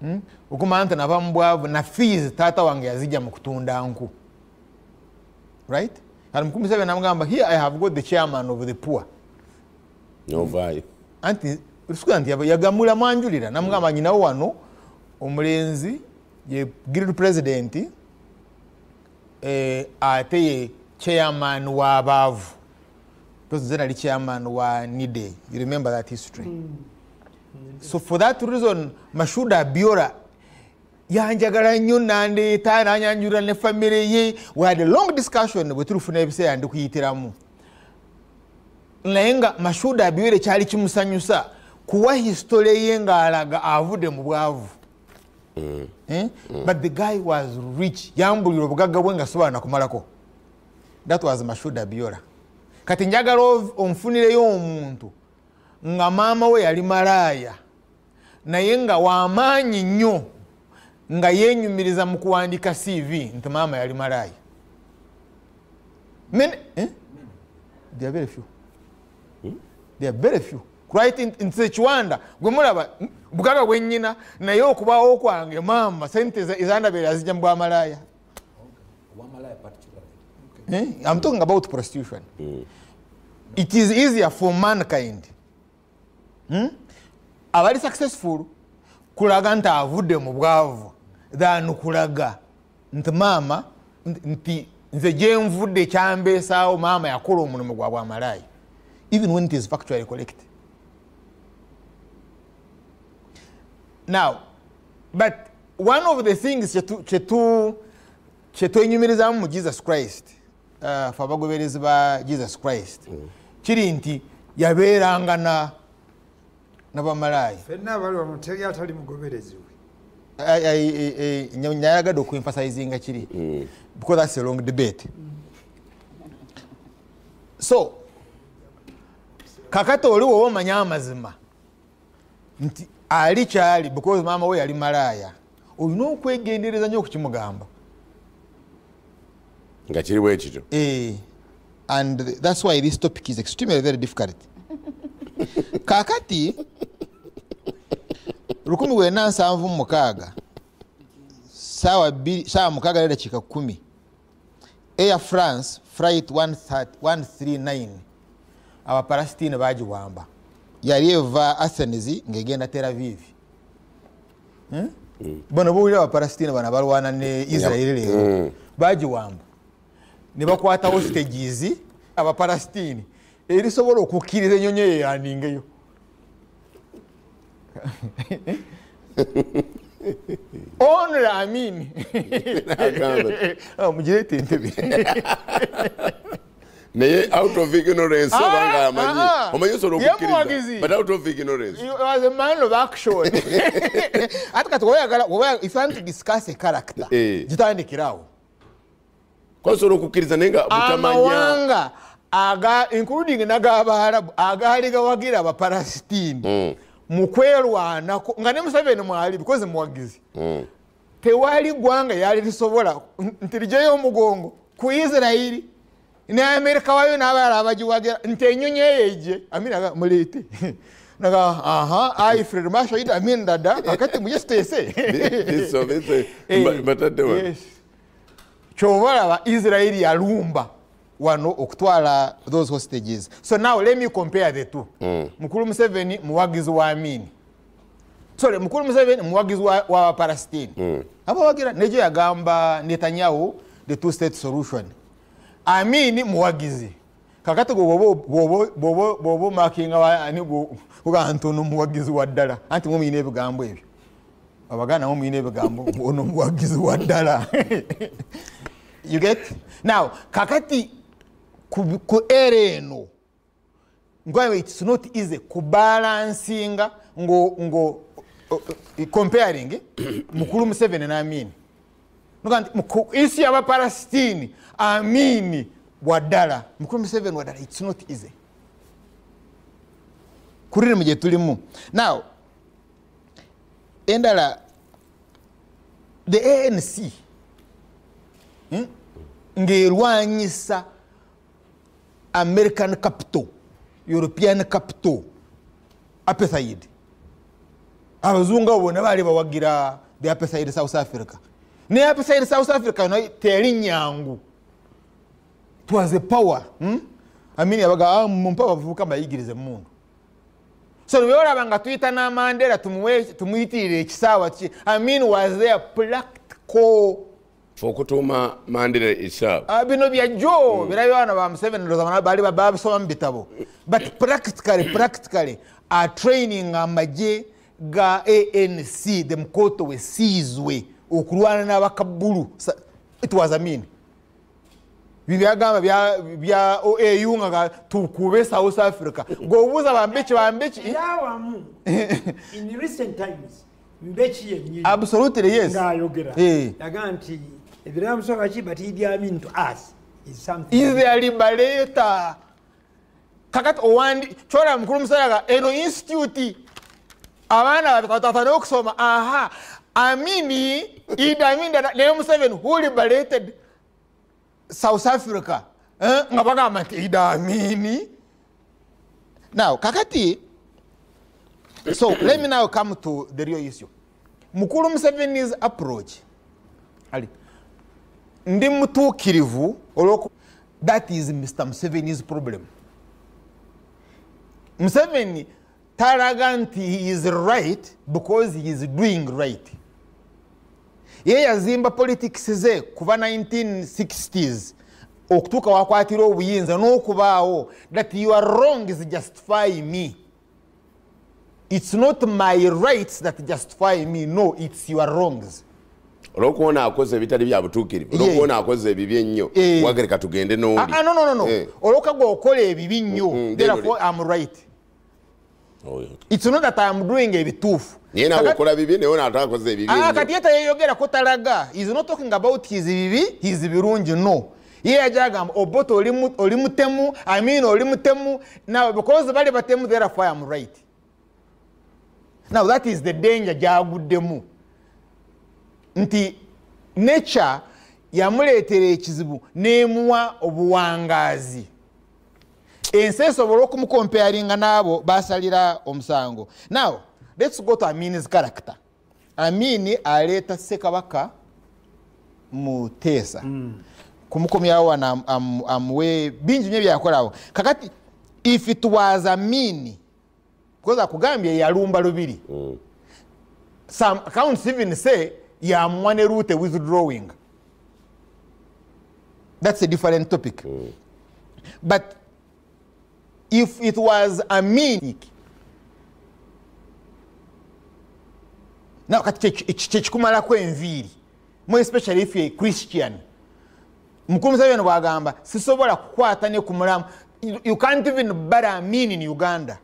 [SPEAKER 3] Hmm? okumanya nti nava mu bwavu na fees taata wange yazijja mu kutunda nku. Right? Kati mukulu museveni namugamba here i have got the chairman of the poor.
[SPEAKER 1] Novaayo
[SPEAKER 3] anti olusukuza nti yagamula mwanjulira. Namugamba nyinawo wano omulenzi ye guild president eh, ate ye chairman w'abaavu nze nali chairman wa nide you remember that history? So for that reason mashuda biora yanjagala nnyo nandeeta nanyanjulira ne famire ye. We had a long discussion bwe tulufuna ebiseera ndikuyitiramu. Naye nga mashuda abiwere kyali kimusanyusa kuwa histole ye ng'alaga avudde mu bwavu? But the guy was rich. Yambulira obugagga bwe nga sobola nakumalako. That was mashuda biola. Kati njagala onfunireyo omuntu nga maama we yali malaaya. Naye nga wamaanyi nnyo nga yenyumiriza mu kuwandika cv nti maama yali malaaya. Many- eh? There are very few. There are very few. Right nti ekiwanda gwe mulaba bugaga bwennyina naye okubaawo kwange maama sente eza- ezandabeera zijja mu bwamalaaya. Eh? I'm talking about prostitution. It is easier for mankind. Hmm? Abali successful kulaga nti avudde mu bwavu than kulaga nti maama nti- nze gye nvudde kyambeesaawo maama yakola omulimu gwa bwamalaaya even when it is factually correct now but one of the things kyetwenyumirizamu mu jesus christ uh, fe abagoberezi ba jesus christ kiri nti yabeeranga na nabamalaaya
[SPEAKER 4] fenna abali wano teri atali mugoberezi we.
[SPEAKER 3] Nayagadde okuemphasizinga kiri. Because that's a long debate. So kakati oli woba omanya amazima nti ali kyali because maama we yali malaaya olina okwegendereza nnyo okukimugamba
[SPEAKER 1] nga kiri bwe kityo.
[SPEAKER 3] Eh, and th- that's why this topic is extremely very difficult. Kakati 1976 sawa bbiri- sawa mukaaga nedakiika 1 air france flight 130 139 abapalestine bagiwamba yali eva athens ng'egenda tel aviv. Hmm? bono bowulira abapalestina bano balwana ne israeli leero bagiwamba. Ne bakwatawo stages abapalestine erisobola okukkiriza enyonyi eyo yandingeyo onra amin mugirete entebe
[SPEAKER 1] naye out of ignorance
[SPEAKER 3] Ah,
[SPEAKER 1] obanga amanyi.
[SPEAKER 3] ah,
[SPEAKER 1] omanyi osobola okukkiriza but out of ignorance.
[SPEAKER 3] You was a man of action. Ate kati oyagala if you want to discuss a character
[SPEAKER 1] Eh.
[SPEAKER 3] gitandikirawo
[SPEAKER 1] kwasobola okukkiriza naye nga butamanya
[SPEAKER 3] amawanga aga including nagabarabu agaali gawagira abapalestine mu kwerwanako nga ne museveni mwali because muwagizi. Tewali gwanga yali lisobola nti lijeyo omugongo ku isirairi ne amerika wayo n'abalala abagiwagira nti enyonyi eyo ejje aminaga mulete. Naga aha ai fred mashaid amin dada. Akati muje sitese olaba israeli yalumba wano okutwala those hostages. So now let me compare the two. Mukulu museveni muwagizi wa amini. Sorry mukulu museveni muwagizi wa wa palestine. Abawagira nekyo yagamba netanyahu the two state solution amini muwagizi. Kakati bwoba omakinga nti ono muwagizi wa ddala. Anti mumuyina ebigambo ebyo? Abaganda mumuyina ebigambo ono muwagizi wa ddala. You get? Now kakati ku era eno ngwawe its not easy kubalansinga ngo comparing mukulu museveni n'amini isi y'abapalestini amini wadala. Mukuru museveni wadala its not easy. Gye tulimu now endala the anc hmm, ng'erwanyisa american capital european capital apethide abazungu abo bona baali bawagira the apethide south africa ne apethide south africa no teyali nyangu? It was a power hmm? amini yabaga "Ah, mumpe abavubuka mbayigirize mundu so nebyolaba nga tuyita n'amandera tumuwe- tumuyitirire ekisaawa ki amin was there practical.
[SPEAKER 1] Fe okutuuma mandira ekyabo
[SPEAKER 3] Ah, bino byajjo birabye abaana ba museveni ndowooza baali ba- babisoma mu bitabo but practically practically atraining amagye ga anc the mukoto wesiizwe okulwana n'abakabulu it was amin byagamba bya- au oau nga tukube south africa gweobuuza bambeki bambeki
[SPEAKER 4] yawamu in mbeki yennyini
[SPEAKER 3] absolutely yes
[SPEAKER 4] ng'ayogera
[SPEAKER 3] Eh.
[SPEAKER 4] nti ebiramusooka ki but idi amin to us is something
[SPEAKER 3] is their liberator kakati owandi mukulu musalaga eno institute abaana okusoma aha amini idi Amini Leo museveni who liberated south africa. Eh, nga bagamba nti idi amini. Now kakati so let me now come to the real issue. Mukulu museveni's approach ali ndi mutuukirivu olwoku that is mr museveni's problem. Museveni talaga nti he is right because he is doing right ye yazimba politics ze kuva 1960s okutuuka wakwatira obuyinza n'okubaawo that you are wrong is justify me. It's not my rights that justify me. No it's your wrongs.
[SPEAKER 1] Olwokubona akoze ebitali bya butuukirivu olwokubona akoze ebibi ennyo wagereka tugende n'oli.
[SPEAKER 3] Ah, ah, no, no, no, no.
[SPEAKER 1] Eh.
[SPEAKER 3] olwokaga okola ebibi nnyo
[SPEAKER 1] Mm,
[SPEAKER 3] therefore i'm right. It's not that i'm doing ebituufu
[SPEAKER 1] naye nawe okola bibi naye ona atakoze ebibi
[SPEAKER 3] Ah, kati ye teyeyogera talaga is not talking about his bibi his birungi no. Ye yajagamba oboto oli mu- oli mutemu amin oli mutemu now because bali batemu therefore i'm right. Now that is the danger gyaguddemu. Nti nature yamuleetera ekizibu neemuwa obuwangaazi ensi esobola okumukomparinga n'abo basalira omusango. Now lets go to amin's character. Amini aleeta ssekabaka muteesa kumukomyawo wano am- am- amuwe bingi nyo byakolawo kakati if it was amini because akugambye yalumba lubiri. Some accounts even say yamuwa ne route withdrawing. That's a different topic. But if it was a amin now kati kye- kye- kyekikumalako enviiri more especially if you're a christian mukulu museveni bwagamba sisobola kukwata ne ku You- can't even bury amin in uganda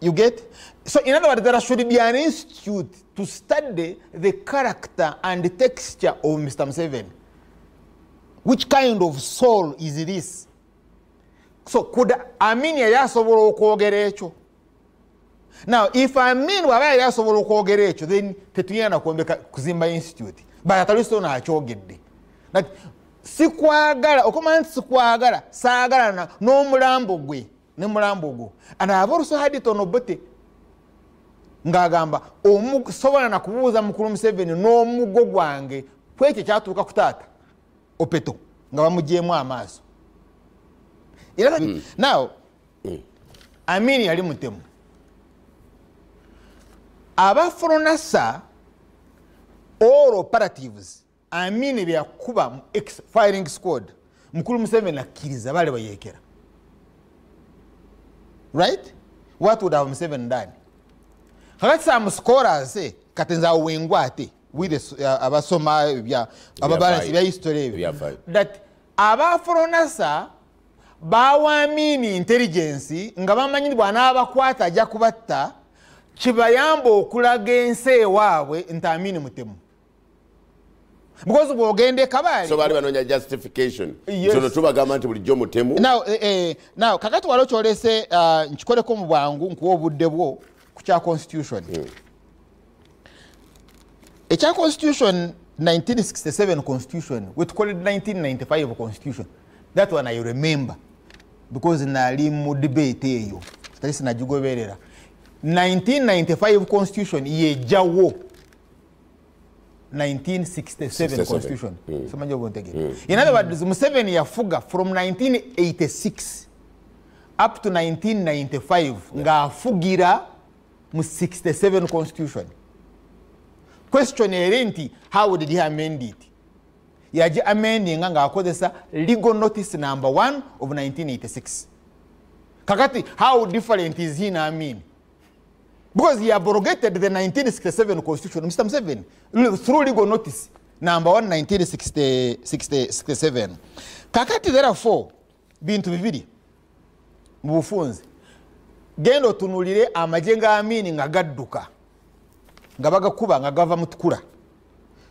[SPEAKER 3] You get? So, in other words, there should be an institute to study the character and the texture of Mr. Museveni. Which kind of soul is this? So, could Amin yali asobola okwogera ekyo? Now, if Amin bw'aba yali asobola okwogera ekyo, then tetuyenda kwombeka kuzimba institute. But ataliso n'akyogedde. That sikwagala okumanya nti sikwagala saagala n'omulambo gwe ne mulambo gwo and i have also had it on obote ng'agamba sobola na kubuuza mukulu museveni n'omuggo gwange kwekyo kyatuuka ku taata opeto nga bamugyemu amaaso era now amini yali mutemu. Abaforonasa all operatives amini byakuba mu ex- firing squad mukulu museveni akkiriza baali bayeekera right? What would have museveni done? Kakati some scholars eh, kati nze awo wengwate with the uh, abasoma ebya ababalansi
[SPEAKER 1] five.
[SPEAKER 3] bya history ebyo.
[SPEAKER 1] Ebya five.
[SPEAKER 3] that abaforonasa bawa amini intelligence nga bamanyi bw'anaabakwata ajja kubatta kibayamba okulaga ensi ewaabwe nti amini mutemu. Because bw'ogenda ekabaali
[SPEAKER 1] so baali banoonya justification. Kyono tubagamba nti bulijjo mutemu.
[SPEAKER 3] Now, eh, eh, now kakati wali okyolese uh, nkikoleko mu bwangu nkuwa obudde bwo ku kya constitution. Ekya constitution 1967 constitution wetukoledde 1995 constitution. That one i remember because nali mu debate eyo. Tali sinagigoberera 1995 constitution yejawo. 1967
[SPEAKER 1] 67.
[SPEAKER 3] constitution. Somanyi oba ontegere in other words museveni yafuga from 1986 up to 1995 ng'afugira mu 67 constitution. Question eri nti how did he amend it yaji amendinga ng'akozesa legal notice number 1 of 1986 kakati how different is he na mean? Because he abrogated the 1967 constitution mr museveni through legal notice number 1 1967 kakati therefore bintu bibiri mu bufunzi genda otunulire amagye ga amini nga gadduka nga bagakuba nga gava mutukula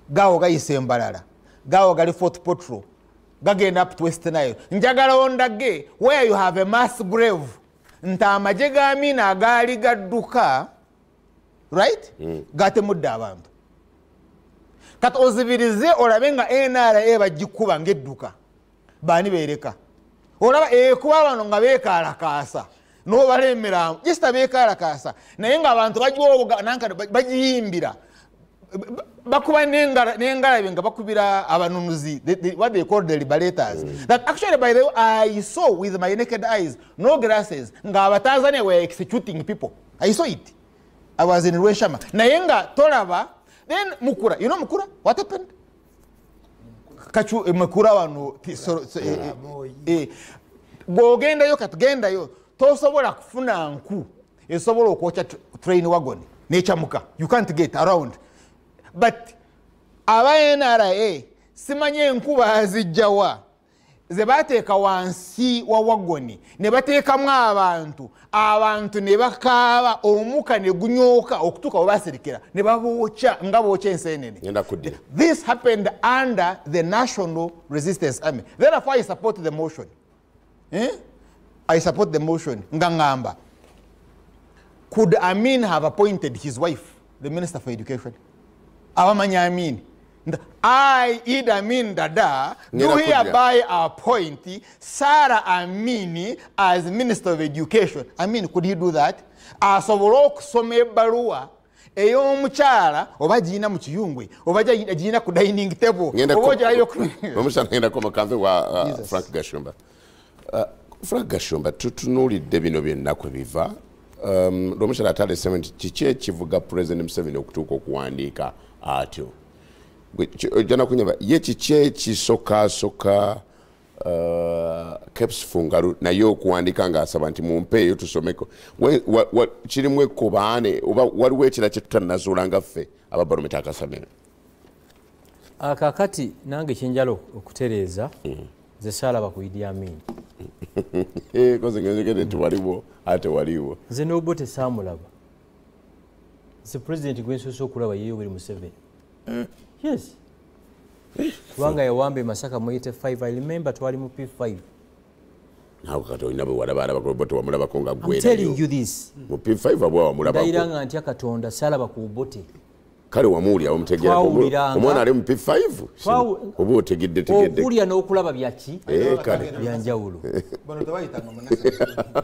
[SPEAKER 3] gaawo gayisa embalala gaawo gali fort potro gagenda up to west nile. Njagala ondage where you have a mass grave? Nti amagye ga amini agaali gadduka right? Gatemudde abantu. Kati ozibirize olabe nga nra bagikuba ngaedduka bani bereka olaba ekuba bano nga bekalakasa nobalemeramu jesita bekalakasa naye nga abantu bagiyimbira bakuba nengalabe nga bakubira abanunuzi. What they call the liberators. That actually by the way i saw with my naked eyes no glasses nga abatanzania were executing people. I saw it. I was in rweshama naye nga tolaba then mukura. You know mukura? What happened? Kacu eh, mukura wano eh, eh, bw'ogendayo kati gendayo tosobola kufuna nku esobola okwokya tr- train wagon nekyamuka you can't get around but aba nra simanye enku bazijjawa ze bateeka wansi wa wagoni ne bateekamu abantu. Abantu ne bakaaba omuka ne gunyooka okutuuka we baserikira ne babookya nga bookya
[SPEAKER 1] kuddira.
[SPEAKER 3] This happened under the national resistance army. Therefore i support the motion. Eh? i support the motion. Nga ngamba could amin have appointed his wife the minister for education abamanya amin Nda- i id amin dada. Do hereby appoint sarah amini as minister of education. Amin could he do that? Asobole okusoma ebbaluwa ey'omukyala oba giyina mu kiyungwe oba giyina ku dining table
[SPEAKER 1] ngenda
[SPEAKER 3] oba ogirayo
[SPEAKER 1] omusana ngenda komakambe wa uh, frank gashumba. Uh, frank gashumba tutunuulidde bino byennaku ebiva lwomukyala atalesemu nti kiki ekivuga president museveni okutuuka okuwandiika atyo? Ojja nakunyamba ye kiki ekisokaasoka uh, caps fungalu naye okuwandiika ng'asaba nti mumpeeyo tusomeko? Kirimu ekkubaane oba waliwo ekira kye tutanazuula nga ffe ababalometa akasamira
[SPEAKER 6] akakati nange kyenjala okutereeza nze saalaba ku idi amin
[SPEAKER 1] koze ngenzegede nti waliwo ate waliwo.
[SPEAKER 6] Nze nobo tesaamulaba. Nze pulezidenti gwensoose okulaba yeyo buli museveni. Yes. Kubanga yawamba emasaka mu 85 i remember twali mu p5
[SPEAKER 1] nawe kati olina bwe walaba alabako oba tewamulabako nga
[SPEAKER 6] I'm telling you
[SPEAKER 1] gwerayo
[SPEAKER 6] this.
[SPEAKER 1] Mu p5 abwa wamulabako.
[SPEAKER 6] Ndayira nga ntya katonda saalaba ku bote
[SPEAKER 1] kale wamuwulira omutegeera
[SPEAKER 6] Twawuliranga.
[SPEAKER 1] omwana ali mu p5
[SPEAKER 6] Twawu-
[SPEAKER 1] oba otegedde tegedde.
[SPEAKER 6] okulya n'okulaba byaki
[SPEAKER 1] Eh,
[SPEAKER 6] byanjawulo
[SPEAKER 3] munasa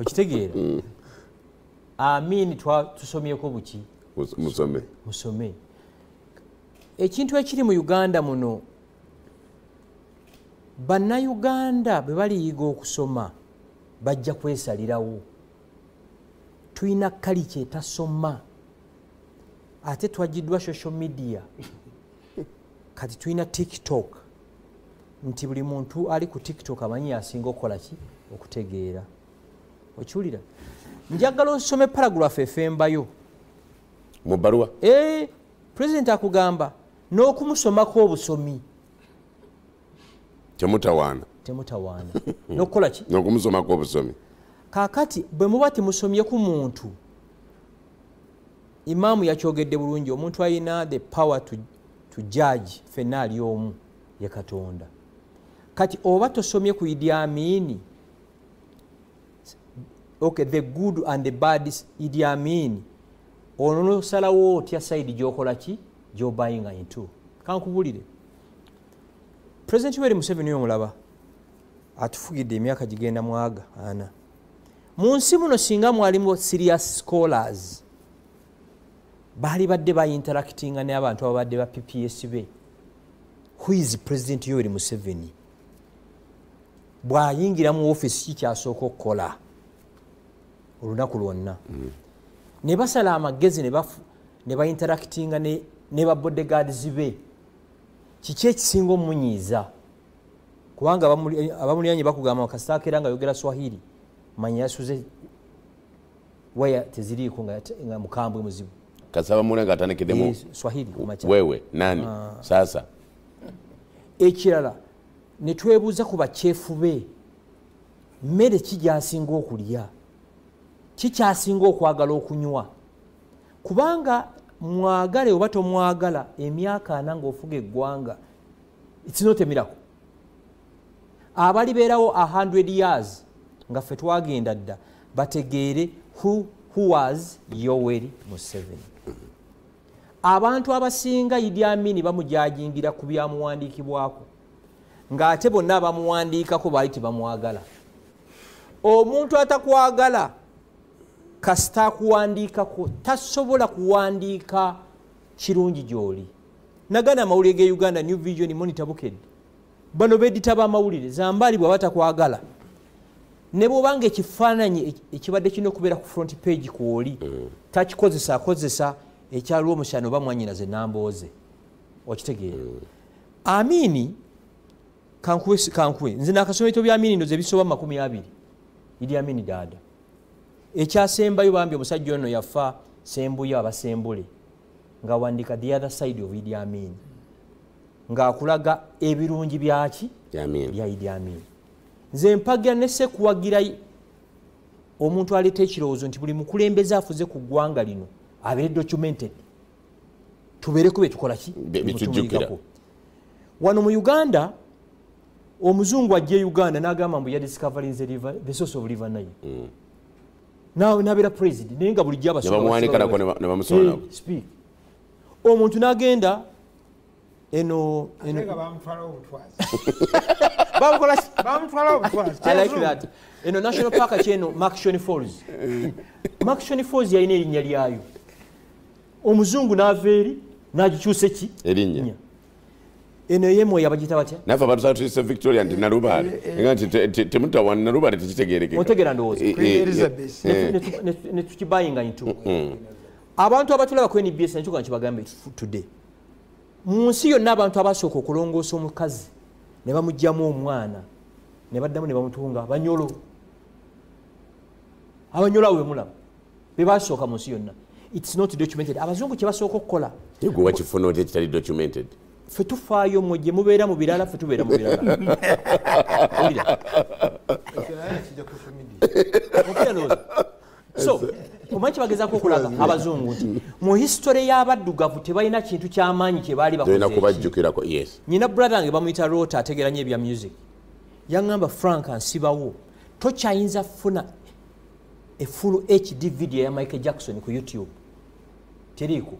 [SPEAKER 6] okitegeera. Amin twa- tusomyeko buki?
[SPEAKER 1] Mus- musome.
[SPEAKER 6] Musome. Ekintu ekiri mu uganda muno bannayuganda bwe baliyiga okusoma bajja kwesalirawo. Tulina kaliki etasoma ate twagiddwa social media. Kati tulina tiktok. Nti buli muntu ali ku tiktok amanyi yasinga okukola ki? Okutegeera. Okiwulira? Njagala osome paragraph efembayo
[SPEAKER 1] mu bbaluwa?
[SPEAKER 6] Eh, pulezidenti akugamba n'okumusomako obusomi.
[SPEAKER 1] Temutawaana.
[SPEAKER 6] Temutawaana. N'okukola ki?
[SPEAKER 1] N'okumusomako obusomi.
[SPEAKER 6] Kaakati bwe muba temusomyeku muntu imaamu yakyogedde bulungi omuntu alina the power to, to judge fenna ali omu ye katonda. Kati oba tosomye ku idi amini okay, the good and the bad idi amini ono nosalawo otya saidi gyokola ki? Gyobayinga into. Kankubulire. Pulezidenti weri museveni omulaba atufugidde emyaka gigenda mwaga ana. Mu nsi muno singa mwalimu serious scholars baali badde bainteractinga n'abantu ababadde ba pps be. Who is president yoweri museveni? Bw'ayingira mu offisi kikyasooka okukola? Olunaku lwonna. Ne basala amagezi ne bainteractinga ne ne babodegaards be. Kiki ekisinga omunyiiza? Kubanga abamuli- abamuliranye bakugamba kasitaako era nga yogera swahili manya yasuze waya teziriiko nga mukambwe muzibu
[SPEAKER 1] kasaba mule nga atandikiddemu
[SPEAKER 6] Eh, swahili
[SPEAKER 1] wewe nani? Sasa.
[SPEAKER 6] Ekirala ne twebuuza ku bakyefu be mmere ki gyasinga okulya? Kikyasinga okwagala okunywa? Kubanga mwagale oba tomwagala emyaka ana ngaofuga eggwanga its not emirako abalibeerawo 100 years nga ffe twagenda dda bategeere who, who was yoweri museveni abantu abasinga idi amini bamujajingira ku byamuwandiikibwako. Ng'ate bonna abamuwandiikako baali tebamwagala. Omuntu atakwagala kasita akuwandiikako tasobola kuwandiika kirungi gy'oli. Nagana amawulire ge uganda new vision monitor bukedde bano bedita bamawulire zambaali bwaba takwagala. Ne bwobanga ekifaananyi ekibadde kirina okubeera ku front page kwoli takikozesa akozesa ekyaliwo omusyano oba mwanyinaze nambooze. Okitegeera. Amiini kankuwe kankuwe. Nze nakasomero bya amiini ndoze ebisoba makumi abiri. Idi amiini daada ekyasembayo bambi omusajja ono yafa sembuyo abasembule ngaawandika the other side of idi amiini ng'akulaga ebirungi byaki
[SPEAKER 1] Amin.
[SPEAKER 6] bya idi amiini nze mpagira nesekuwagira omuntu aleeta ekirowoozo nti buli mukulembeze afuze ku ggwanga lino abeere documented. Tubeereko betukolaki
[SPEAKER 1] Be- betujjukira.
[SPEAKER 6] wano mu uganda omuzungu ajja e uganda n'agamba mbu yadiscovering the, source of river nile. Na- nabeera president naye nga bulijjo
[SPEAKER 1] bamusobanako
[SPEAKER 6] omuntu n'agenda eno eno- national park kyeno makshon falls. Makshon falls yalina erinnya lyayo omuzungu n'ava eri n'agikyusa ki?
[SPEAKER 1] Erinnya.
[SPEAKER 6] Eno eyemwoyo abagita batya?
[SPEAKER 1] Naffe abantu satuyise victoria nti nalubaale. Nga nti te- te- temutawana nalubaale tekitegerekeka
[SPEAKER 6] otegera ndowooza.
[SPEAKER 1] Eh,
[SPEAKER 4] Queen
[SPEAKER 1] eh,
[SPEAKER 4] Elizabeth.
[SPEAKER 1] eh,
[SPEAKER 6] Ne tu- ne tu- ne tukibayinga ntu abantu abatulaba ku nbs nakyoka nkibagambe today. Mu nsi yonna abantu abasooka okulongoosa omukazi ne bamugjamu omwana ne baddamu ne bamutunga banyolo. Abanyolo abo bemulaba bebasooka mu nsi yonna its not documented. Abazungu kyebasooka okukola
[SPEAKER 1] ye gwe wakifuna oti ekitali documented.
[SPEAKER 6] ffe tufaayo mmwe gye mubeera mu birala ffe tubeera mu birala. So omanyi kyebagezaako okulaga abazungu nti mu hisitole y'abaddugavu tebalina kintu kyamaanyi kyebaali
[SPEAKER 1] tolina
[SPEAKER 6] bakoze
[SPEAKER 1] kubajjukirako yes.
[SPEAKER 6] Nyina brother nge bamuyita rota ategeranye ebya music. Yaŋŋamba frank nsibawo tokyayinza kufuna efulu hd video ya michael jackson ku youtube. Teriiko.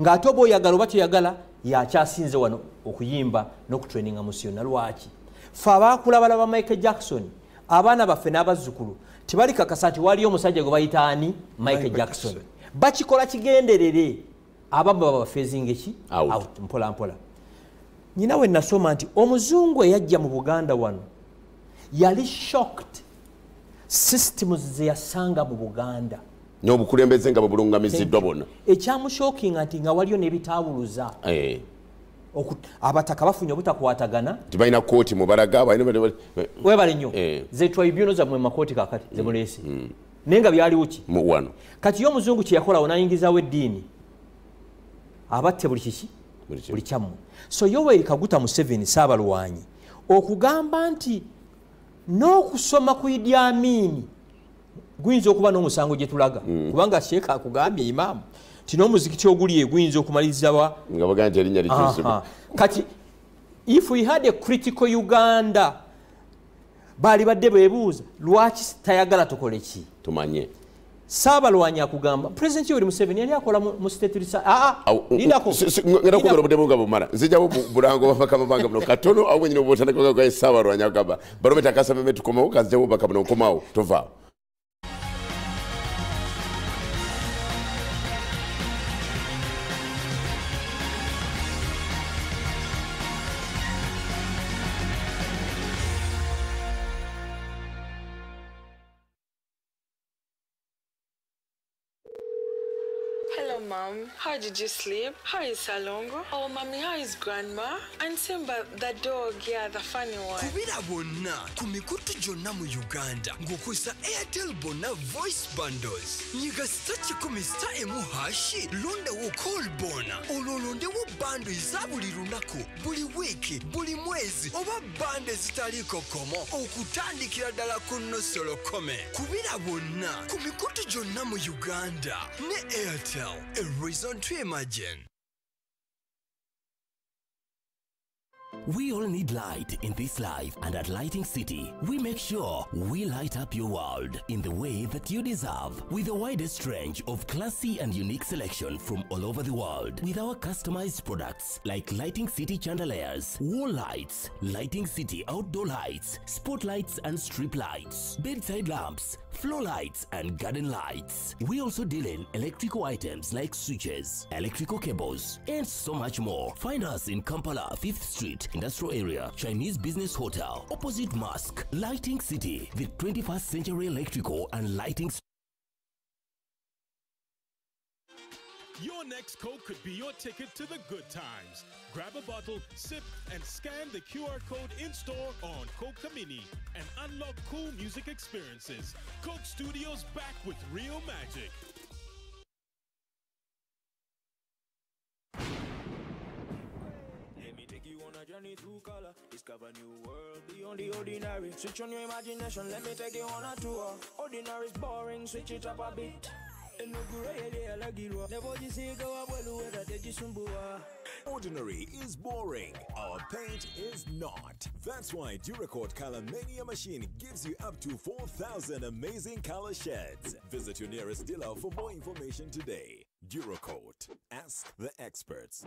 [SPEAKER 6] Ng'ate oba oyagala oba toyagala yakyasinze wano okuyimba n'okutraininga musi yonna lwaki? Fe abakulabalaba michael jackson abaana baffe n'abazzukulu tebalikakasa nti waliyo omusajja gwe bayita ani? Michael jackson. Bakikola kigenderere. Abamu baba bafeezinga eki?
[SPEAKER 1] Out.
[SPEAKER 6] out mpola mpola. Nyina we nasoma nti omuzungu eyajja mu buganda wano yali shocked systems zeyasanga mu buganda.
[SPEAKER 1] N'obukulembeze nga bubulungamiziddwa bwonna.
[SPEAKER 6] Ekyamushookinga nti nga waliyo n'ebitawuluza
[SPEAKER 1] Eh,
[SPEAKER 6] abataka bafunye obutakwatagana.
[SPEAKER 1] Tebalina kooti mubalaga
[SPEAKER 6] webale nnyo.
[SPEAKER 1] Eh.
[SPEAKER 6] ze tribunal zammwe makooti kakati zemuleese naye nga byaliwo ki?
[SPEAKER 1] Wano.
[SPEAKER 6] Kati ye omuzungu kyeyakolawo nayingizawo eddiini abatte buli kiki?
[SPEAKER 1] Buli
[SPEAKER 6] kyammwe so yoweri kaguta museveni saabalwanyi okugamba nti n'okusoma ku idi amini guyinza okuba n'omusango gye tulaga. Kubanga sheeka akugambye imaamu ti n'omuzikiti oguli e guyinza okumalirizawa kati if we had a critical uganda baali badde bebuuza lwaki tayagala tukole ki?
[SPEAKER 1] Tumanye
[SPEAKER 6] saabalwanyi akugamba pulezidenti yoweri museveni yali akola mu state research. Aa
[SPEAKER 1] Awo,
[SPEAKER 6] lindako
[SPEAKER 1] si- si- ngenda kwogera obudde bunga bumala nzijawo bu- bulango babaka bange buno katono awo bwenyina obutandikaga saabalwanyi agamba barometa akasameme tukomawo kanzijawo obubaka buno nkomawo tovaawo
[SPEAKER 7] um, How did you sleep? How is Salongo? Oh, Mommy, how is Grandma? And Simba, the dog, yeah, the funny one.
[SPEAKER 8] kubira bonna kumikutu mu uganda. Ng'okozesa airtel bonna voice bundles. Nyiga sita kikumi sita emu hashi. Londawo call bona. Olwo olondewo bando eza buli buli wiiki buli mwezi. Oba bando ezitaliiko komo okutandikira ddala solo kome. Kubira bonna ku mikutu mu uganda. Ne airtel a reason to imagine
[SPEAKER 9] We all need light in this life, and at Lighting City, we make sure we light up your world in the way that you deserve. With the widest range of classy and unique selection from all over the world, with our customized products like Lighting City chandeliers, wall lights, Lighting City outdoor lights, spotlights and strip lights, bedside lamps, floor lights, and garden lights. We also deal in electrical items like switches, electrical cables, and so much more. Find us in Kampala, 5th Street, Industrial Area, Chinese Business Hotel, opposite Mosque, Lighting City, the 21st Century Electrical and Lighting
[SPEAKER 10] Your next Coke could be your ticket to the good times. Grab a bottle, sip, and scan the QR code in store on Coke Kamini and unlock cool music experiences. Coke Studios back with real magic.
[SPEAKER 11] Color. Discover new world beyond the ordinary. Switch on your imagination, let me take you on a tour. Boring, switch it up a bit.
[SPEAKER 12] Ordinary is boring. Our paint is not. That's why Duracoat Color Mania machine gives you up to 4,000 amazing color shades. Visit your nearest dealer for more information today. Duracoat. Ask the experts.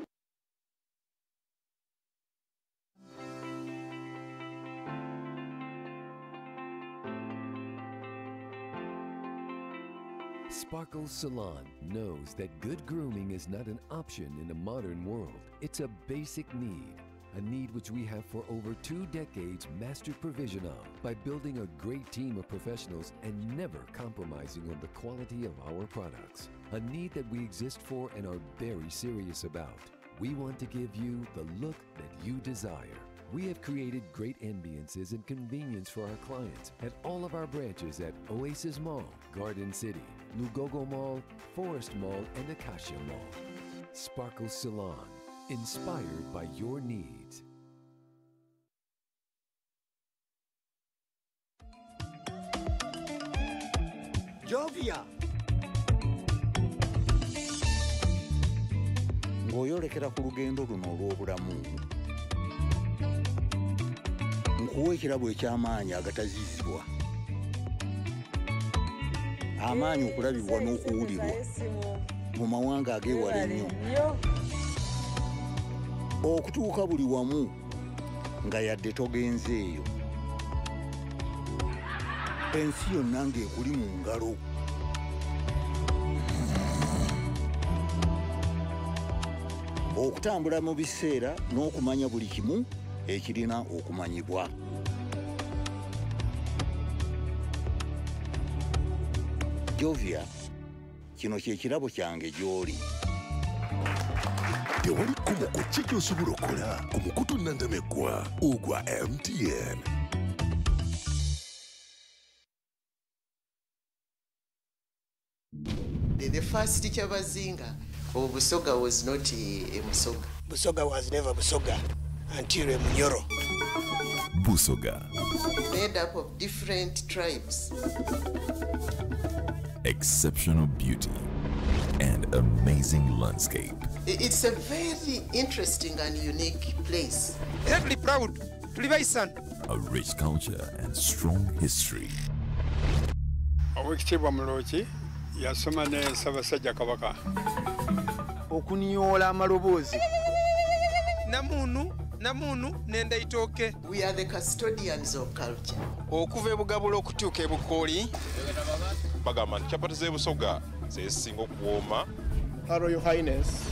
[SPEAKER 13] Sparkle Salon knows that good grooming is not an option in a modern world. It's a basic need, a need which we have for over two decades mastered provision of by building a great team of professionals and never compromising on the quality of our products. A need that we exist for and are very serious about. We want to give you the look that you desire. We have created great ambiances and convenience for our clients at all of our branches at Oasis Mall, Garden City, Lugogo Mall, Forest Mall, and Acacia Mall. Sparkle Salon, inspired by your needs.
[SPEAKER 14] jovia ng'oyolekera ku lugendo luno olw'obulamu nkuwa ekirabo eky'amaanyi agatazizibwa amaanyi okulabibwa n'okuwulirwa. Mu mawanga ag'ewala ennyo okutuuka buli wamu nga yadde togenze eyo. Ensi yonna ng'ekuli mu ngalo. Okutambula mu biseera n'okumanya buli kimu ekirina okumanyibwa jovia kino kyekirabo kyange gy'oli
[SPEAKER 15] tewali kumuko ki gy'osobola okola ku mukutu nandameggwa ogwa mtn
[SPEAKER 16] The, first Kyabazinga of Busoga was not a, a Musoga.
[SPEAKER 17] Busoga was never Busoga until a Munyoro.
[SPEAKER 15] busoga
[SPEAKER 16] Made up of different tribes.
[SPEAKER 15] Exceptional beauty and amazing landscape
[SPEAKER 16] It's a very interesting and unique place.
[SPEAKER 17] Terribly proud to live son.
[SPEAKER 15] a rich culture and strong history
[SPEAKER 18] oweekitiibwa mulooki yasoma ne ssaabasajja kabaka
[SPEAKER 17] okunyoola amaloboozi namuunu namuunu nendaitooke
[SPEAKER 16] We are the custodians of culture.
[SPEAKER 17] okuva ebugabulo okutuuka ebukooli
[SPEAKER 19] bagamba nti capati z'ebusoga zezisinga okuwooma
[SPEAKER 20] Royal Highness.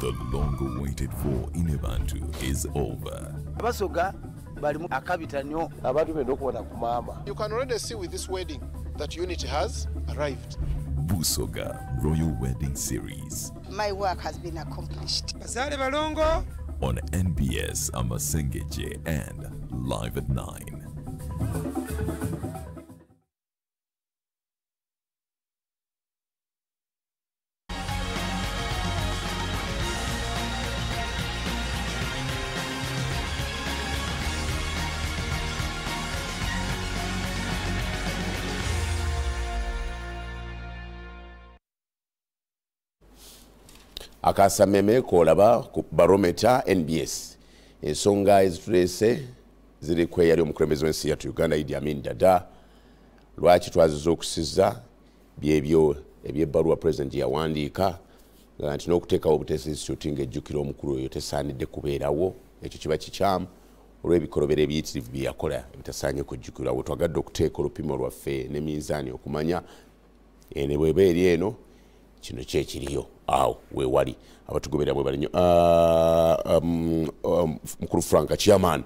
[SPEAKER 15] the long awaited for in abantu is over.
[SPEAKER 17] Abasoga balimu akabita nnyo.
[SPEAKER 20] Abantu benda okubona ku maama you can already see with this wedding that unity has arrived. Busoga Royal Wedding Series.
[SPEAKER 21] My work has been accomplished.
[SPEAKER 4] basale balongo.
[SPEAKER 20] On NBS Amasengeje and live at 9.
[SPEAKER 1] Akasameme kolaba ku barometa nbs ensonga ezituleese ziri kweyali omukulembeze w'ensi yattu uganda idi amin dada. Lwaki twaziza okusiza byebyo ebyebbaluwa president yawandiika nga nti n'okuteekawo obuteesa institute ngaejjukira omukulu oyo tesaanidde kubeerawo. Ekyo kiba kikyamu. Olw'ebikolobero ebiyitirivu bye yakola ebitasaanye kujjukirwawo twagadde okuteeka olupimo lwaffe ne minzaani okumanya. Ene bweba eri eno kino kyekiriyo awo wewali abatugobera bwe bali nnyo Ah, um, um, mukulu frank chairman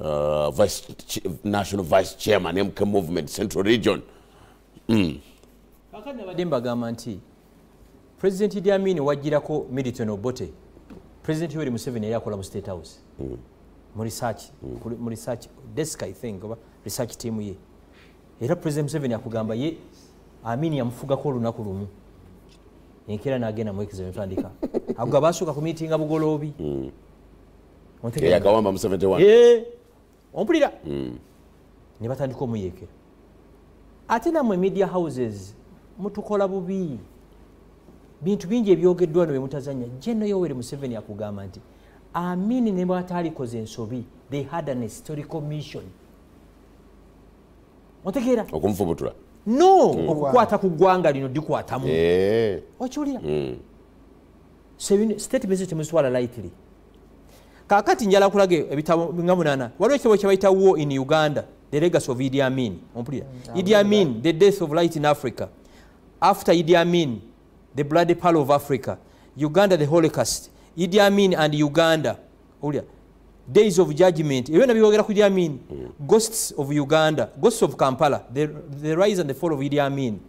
[SPEAKER 1] uh, national vice chairman mk movement central region. Mm.
[SPEAKER 6] kakati nabadde mbagamba nti president idi amin wajjirako militon obote president yoweri museveni yali akola mu state house. Mu research kuli- mu research desk i think oba research team ye. Era president museveni akugamba ye amin yamufugako olunaku lumu enkeera nagenda mwekeza netwandika ago abasooka ku miitinga bugoloobi Ontegeera?
[SPEAKER 1] yakawamba mu 71
[SPEAKER 6] Eh, ompulira.
[SPEAKER 1] Mm.
[SPEAKER 6] ne batandika omuyeekera ate nammwe media houses mutukola bubi. Bintu bingi ebyogeddwa no bemutazanya jeno yoweri museveni akugamba nti amini ne bwataalikoze ensobi they had an historical mission. Otegeera
[SPEAKER 1] okumufubutula
[SPEAKER 6] no!
[SPEAKER 1] Mm.
[SPEAKER 6] okukwata ku ggwanga lino dikwatamu
[SPEAKER 1] Eh.
[SPEAKER 6] okiwulira
[SPEAKER 1] Mm.
[SPEAKER 6] So ebino- statement ezo temuzitwala lightly. Kakati njala kulaga ebitabo nga munana waliwo ekitabo kyebayita war in uganda the legacy of idi amin. Ompulira? Idi amin the death of light in africa. After idi amin the bloody pearl of africa. Uganda the holocaust. Idi amin and uganda. Owulira days of judgment. Ebyo byonna byogera ku idi amin ghosts of uganda. Ghosts of kampala. The, the rise and the fall of idi amin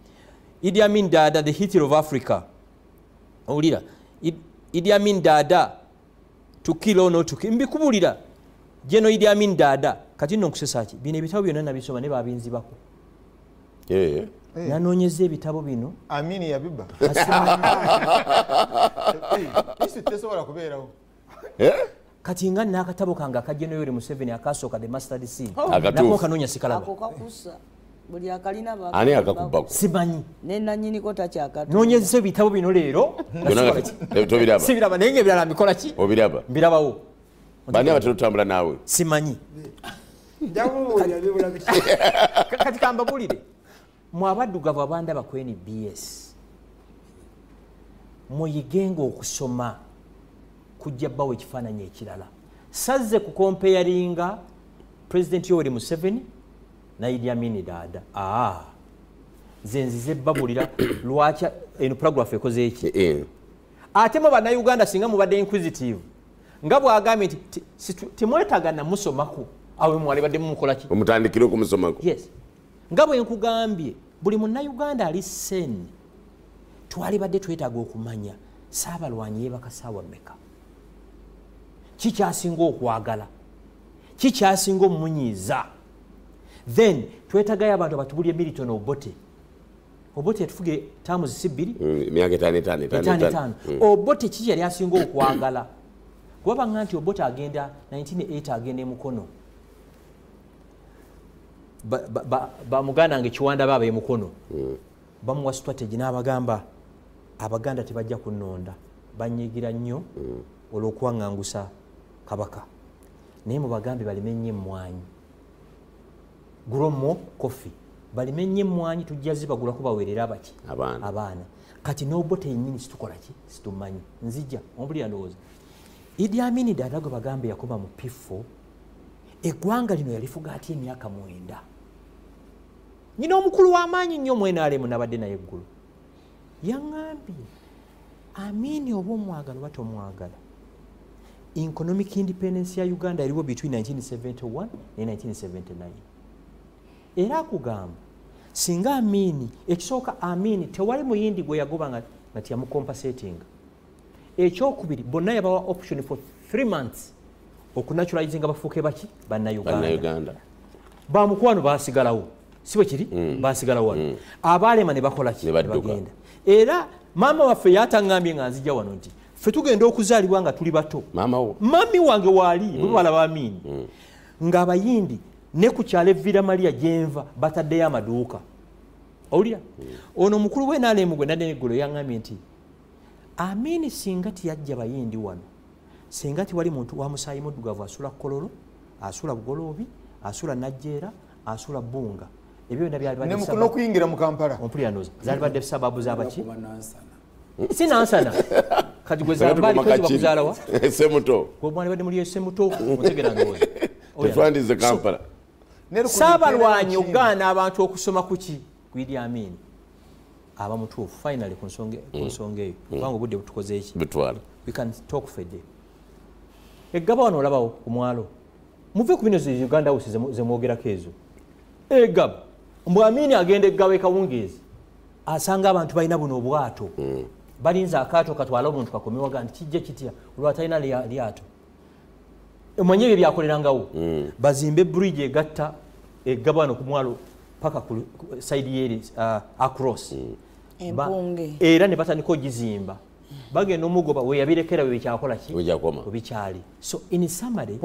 [SPEAKER 6] idi amin dada the hitler of africa. Owulira. Id- idi amin dada to kill or not to kill. Mbikubulira. Jeno idi amin dada. Kati nno nkusesaki bino ebitabo byonna nabisoma ne babinzibako
[SPEAKER 1] Eh.
[SPEAKER 6] nanoonyeza ebitabo bino.
[SPEAKER 3] Amini yabiba isi tesobola kubeerawo
[SPEAKER 6] kati nga nakatabo kange akajeno yoweri museveni akasooka the mustard seed
[SPEAKER 1] Akatuufu.
[SPEAKER 6] nako kanoonya sikalaba.
[SPEAKER 5] Buli akalina
[SPEAKER 1] Ani akakubbako?
[SPEAKER 6] simanyi.
[SPEAKER 5] Ne nanyiniko takyakatu?
[SPEAKER 6] Noonyezesa ebitabo bino leero. Sibiraba. Naye nga ebirala mbikola ki?
[SPEAKER 1] Obiraba?
[SPEAKER 6] Mbirabawo.
[SPEAKER 1] Bani abatera otambula naawe?
[SPEAKER 6] Simanyi. Kati kambabulire. Mwe abaddugavu abandaba ku nbs muyigenga okusoma kujja bbawo ekifaananyi ekirala. Sazze ku kompeyaringa pulezidenti yoweri museveni na idi amini daada aa nze nzize babulira lwaki eno puragurafu ekoze eki ate mu bannayuganda singa mubadde inquisitive nga bwagambye nti temwetaaga namusomako awe mwalibadde mumukolaki
[SPEAKER 1] omutandikire okumusomako
[SPEAKER 6] yes. Nga bwe nkugambye buli munnayuganda ali sen twalibadde twetaaga okumanya saabalwanyi yebaka saawa mmeka kikyasinga okwagala kikyasinga omumunyiiza. Then twetagayo abantu abatubulye militon obote. Obote yatufugire taamu zisi bbiri?
[SPEAKER 1] Emyaka etaano etaano etaano
[SPEAKER 6] etaano
[SPEAKER 1] etaano.
[SPEAKER 6] etaano. Obote kiki yali asinga okwagala? Kubabanga nti obote agenda 1980 agenda emukono Ba- ba- ba- bamuganda nga ekiwanda baaba emukono bamuwa strategy n'abagamba. Abaganda tebajja kunonda banyigira nnyo olw'okuwaŋŋangusa kabaka. Naye mubagambe balime nnyo emmwanyi. Gulomo kofi balime nnyo emmwanyi tujja zibagulako baweerera baki
[SPEAKER 1] Abaana.
[SPEAKER 6] kati nobote yenyini situkola ki? Situmanyi. Nzija ompulira ndowooza. Idi amini dada gwe bagambe yakoma mu pifo eggwanga lino yalifuga atya emyaka mwenda? Nyina omukulu w'amaanyi nnyo omwenaalemu nabadde naye eggulu. Yaŋŋambye amini oba omwagala oba tomwagala economic independence ya uganda yaliwo between 1971 ne 1979 era akugamba singa amiini ekisooka amiini tewali muyindi gwe yagoba nga nga tiyamukompasatinga ekyokubiri bonna yabawa option for three months okunaturalizinga bafuuke baki? Bannayuganda. Bamukwano basigalawo si bwe kiri? Basigalawo wano. Abaalema ne bakola ki?
[SPEAKER 1] Ne badduka.
[SPEAKER 6] bagenda. Era maama waffe yataŋŋambye nga nzija wano nti ffe tugenda okuzaalibwa nga tuli bato. Mami wange waali bwe balaba amiini ng'abayindi ne ku kyalo evira maria gyenva bataddeyo amaduuka. Owulira? Ono omukulu w'enaalemu gwe nadde neggolo yaŋŋambye nti amiini singa tiyajja bayindi wano. Singa tiwali muntu wa musaayi muddugavu asula kololo asula bugoloobi asula najjeera asula bunga ebyo byonna byali
[SPEAKER 3] Ne mu- kampala.
[SPEAKER 6] Ompuliranoza zaali badde sababu zabaki? Si nansana kati gwe zambaali kwezi
[SPEAKER 1] kakiri.
[SPEAKER 6] bakuzaalawa
[SPEAKER 1] Semuto.
[SPEAKER 6] gwe mwali badde muli esemuto otegera ndowooza
[SPEAKER 1] tetwandize kampala.
[SPEAKER 6] Saabalwanyi ogaana abantu okusoma kuki ku idi amini aba mutuufu. Finally ku nsonga ku
[SPEAKER 1] Mm.
[SPEAKER 6] eyo.
[SPEAKER 1] Mm.
[SPEAKER 6] kubanga obudde butukoze eki?
[SPEAKER 1] Butwala.
[SPEAKER 6] We can talk fedde eggaba wano olabawo ku mwalo. Muve ku bino zi uganda house ze mu- ze mwogerako ezo. Egaba mbw amini agenda eggaba ekawungeezi asanga abantu balina buno obwato balinza akaato katwale omuntu kakomewaga nti kijja kitya? Olwatalina lya- lyato. Omanye ebyo byakolerangawo? Bazimbe bridge egatta eggaba wano ku mwalo paka ku side yeri uh, across. Ba-
[SPEAKER 5] Empunge.
[SPEAKER 6] era ne batandika ogizimba. Bagenda omugoba weyabirekera webikyakola ki? Webikyali so in summary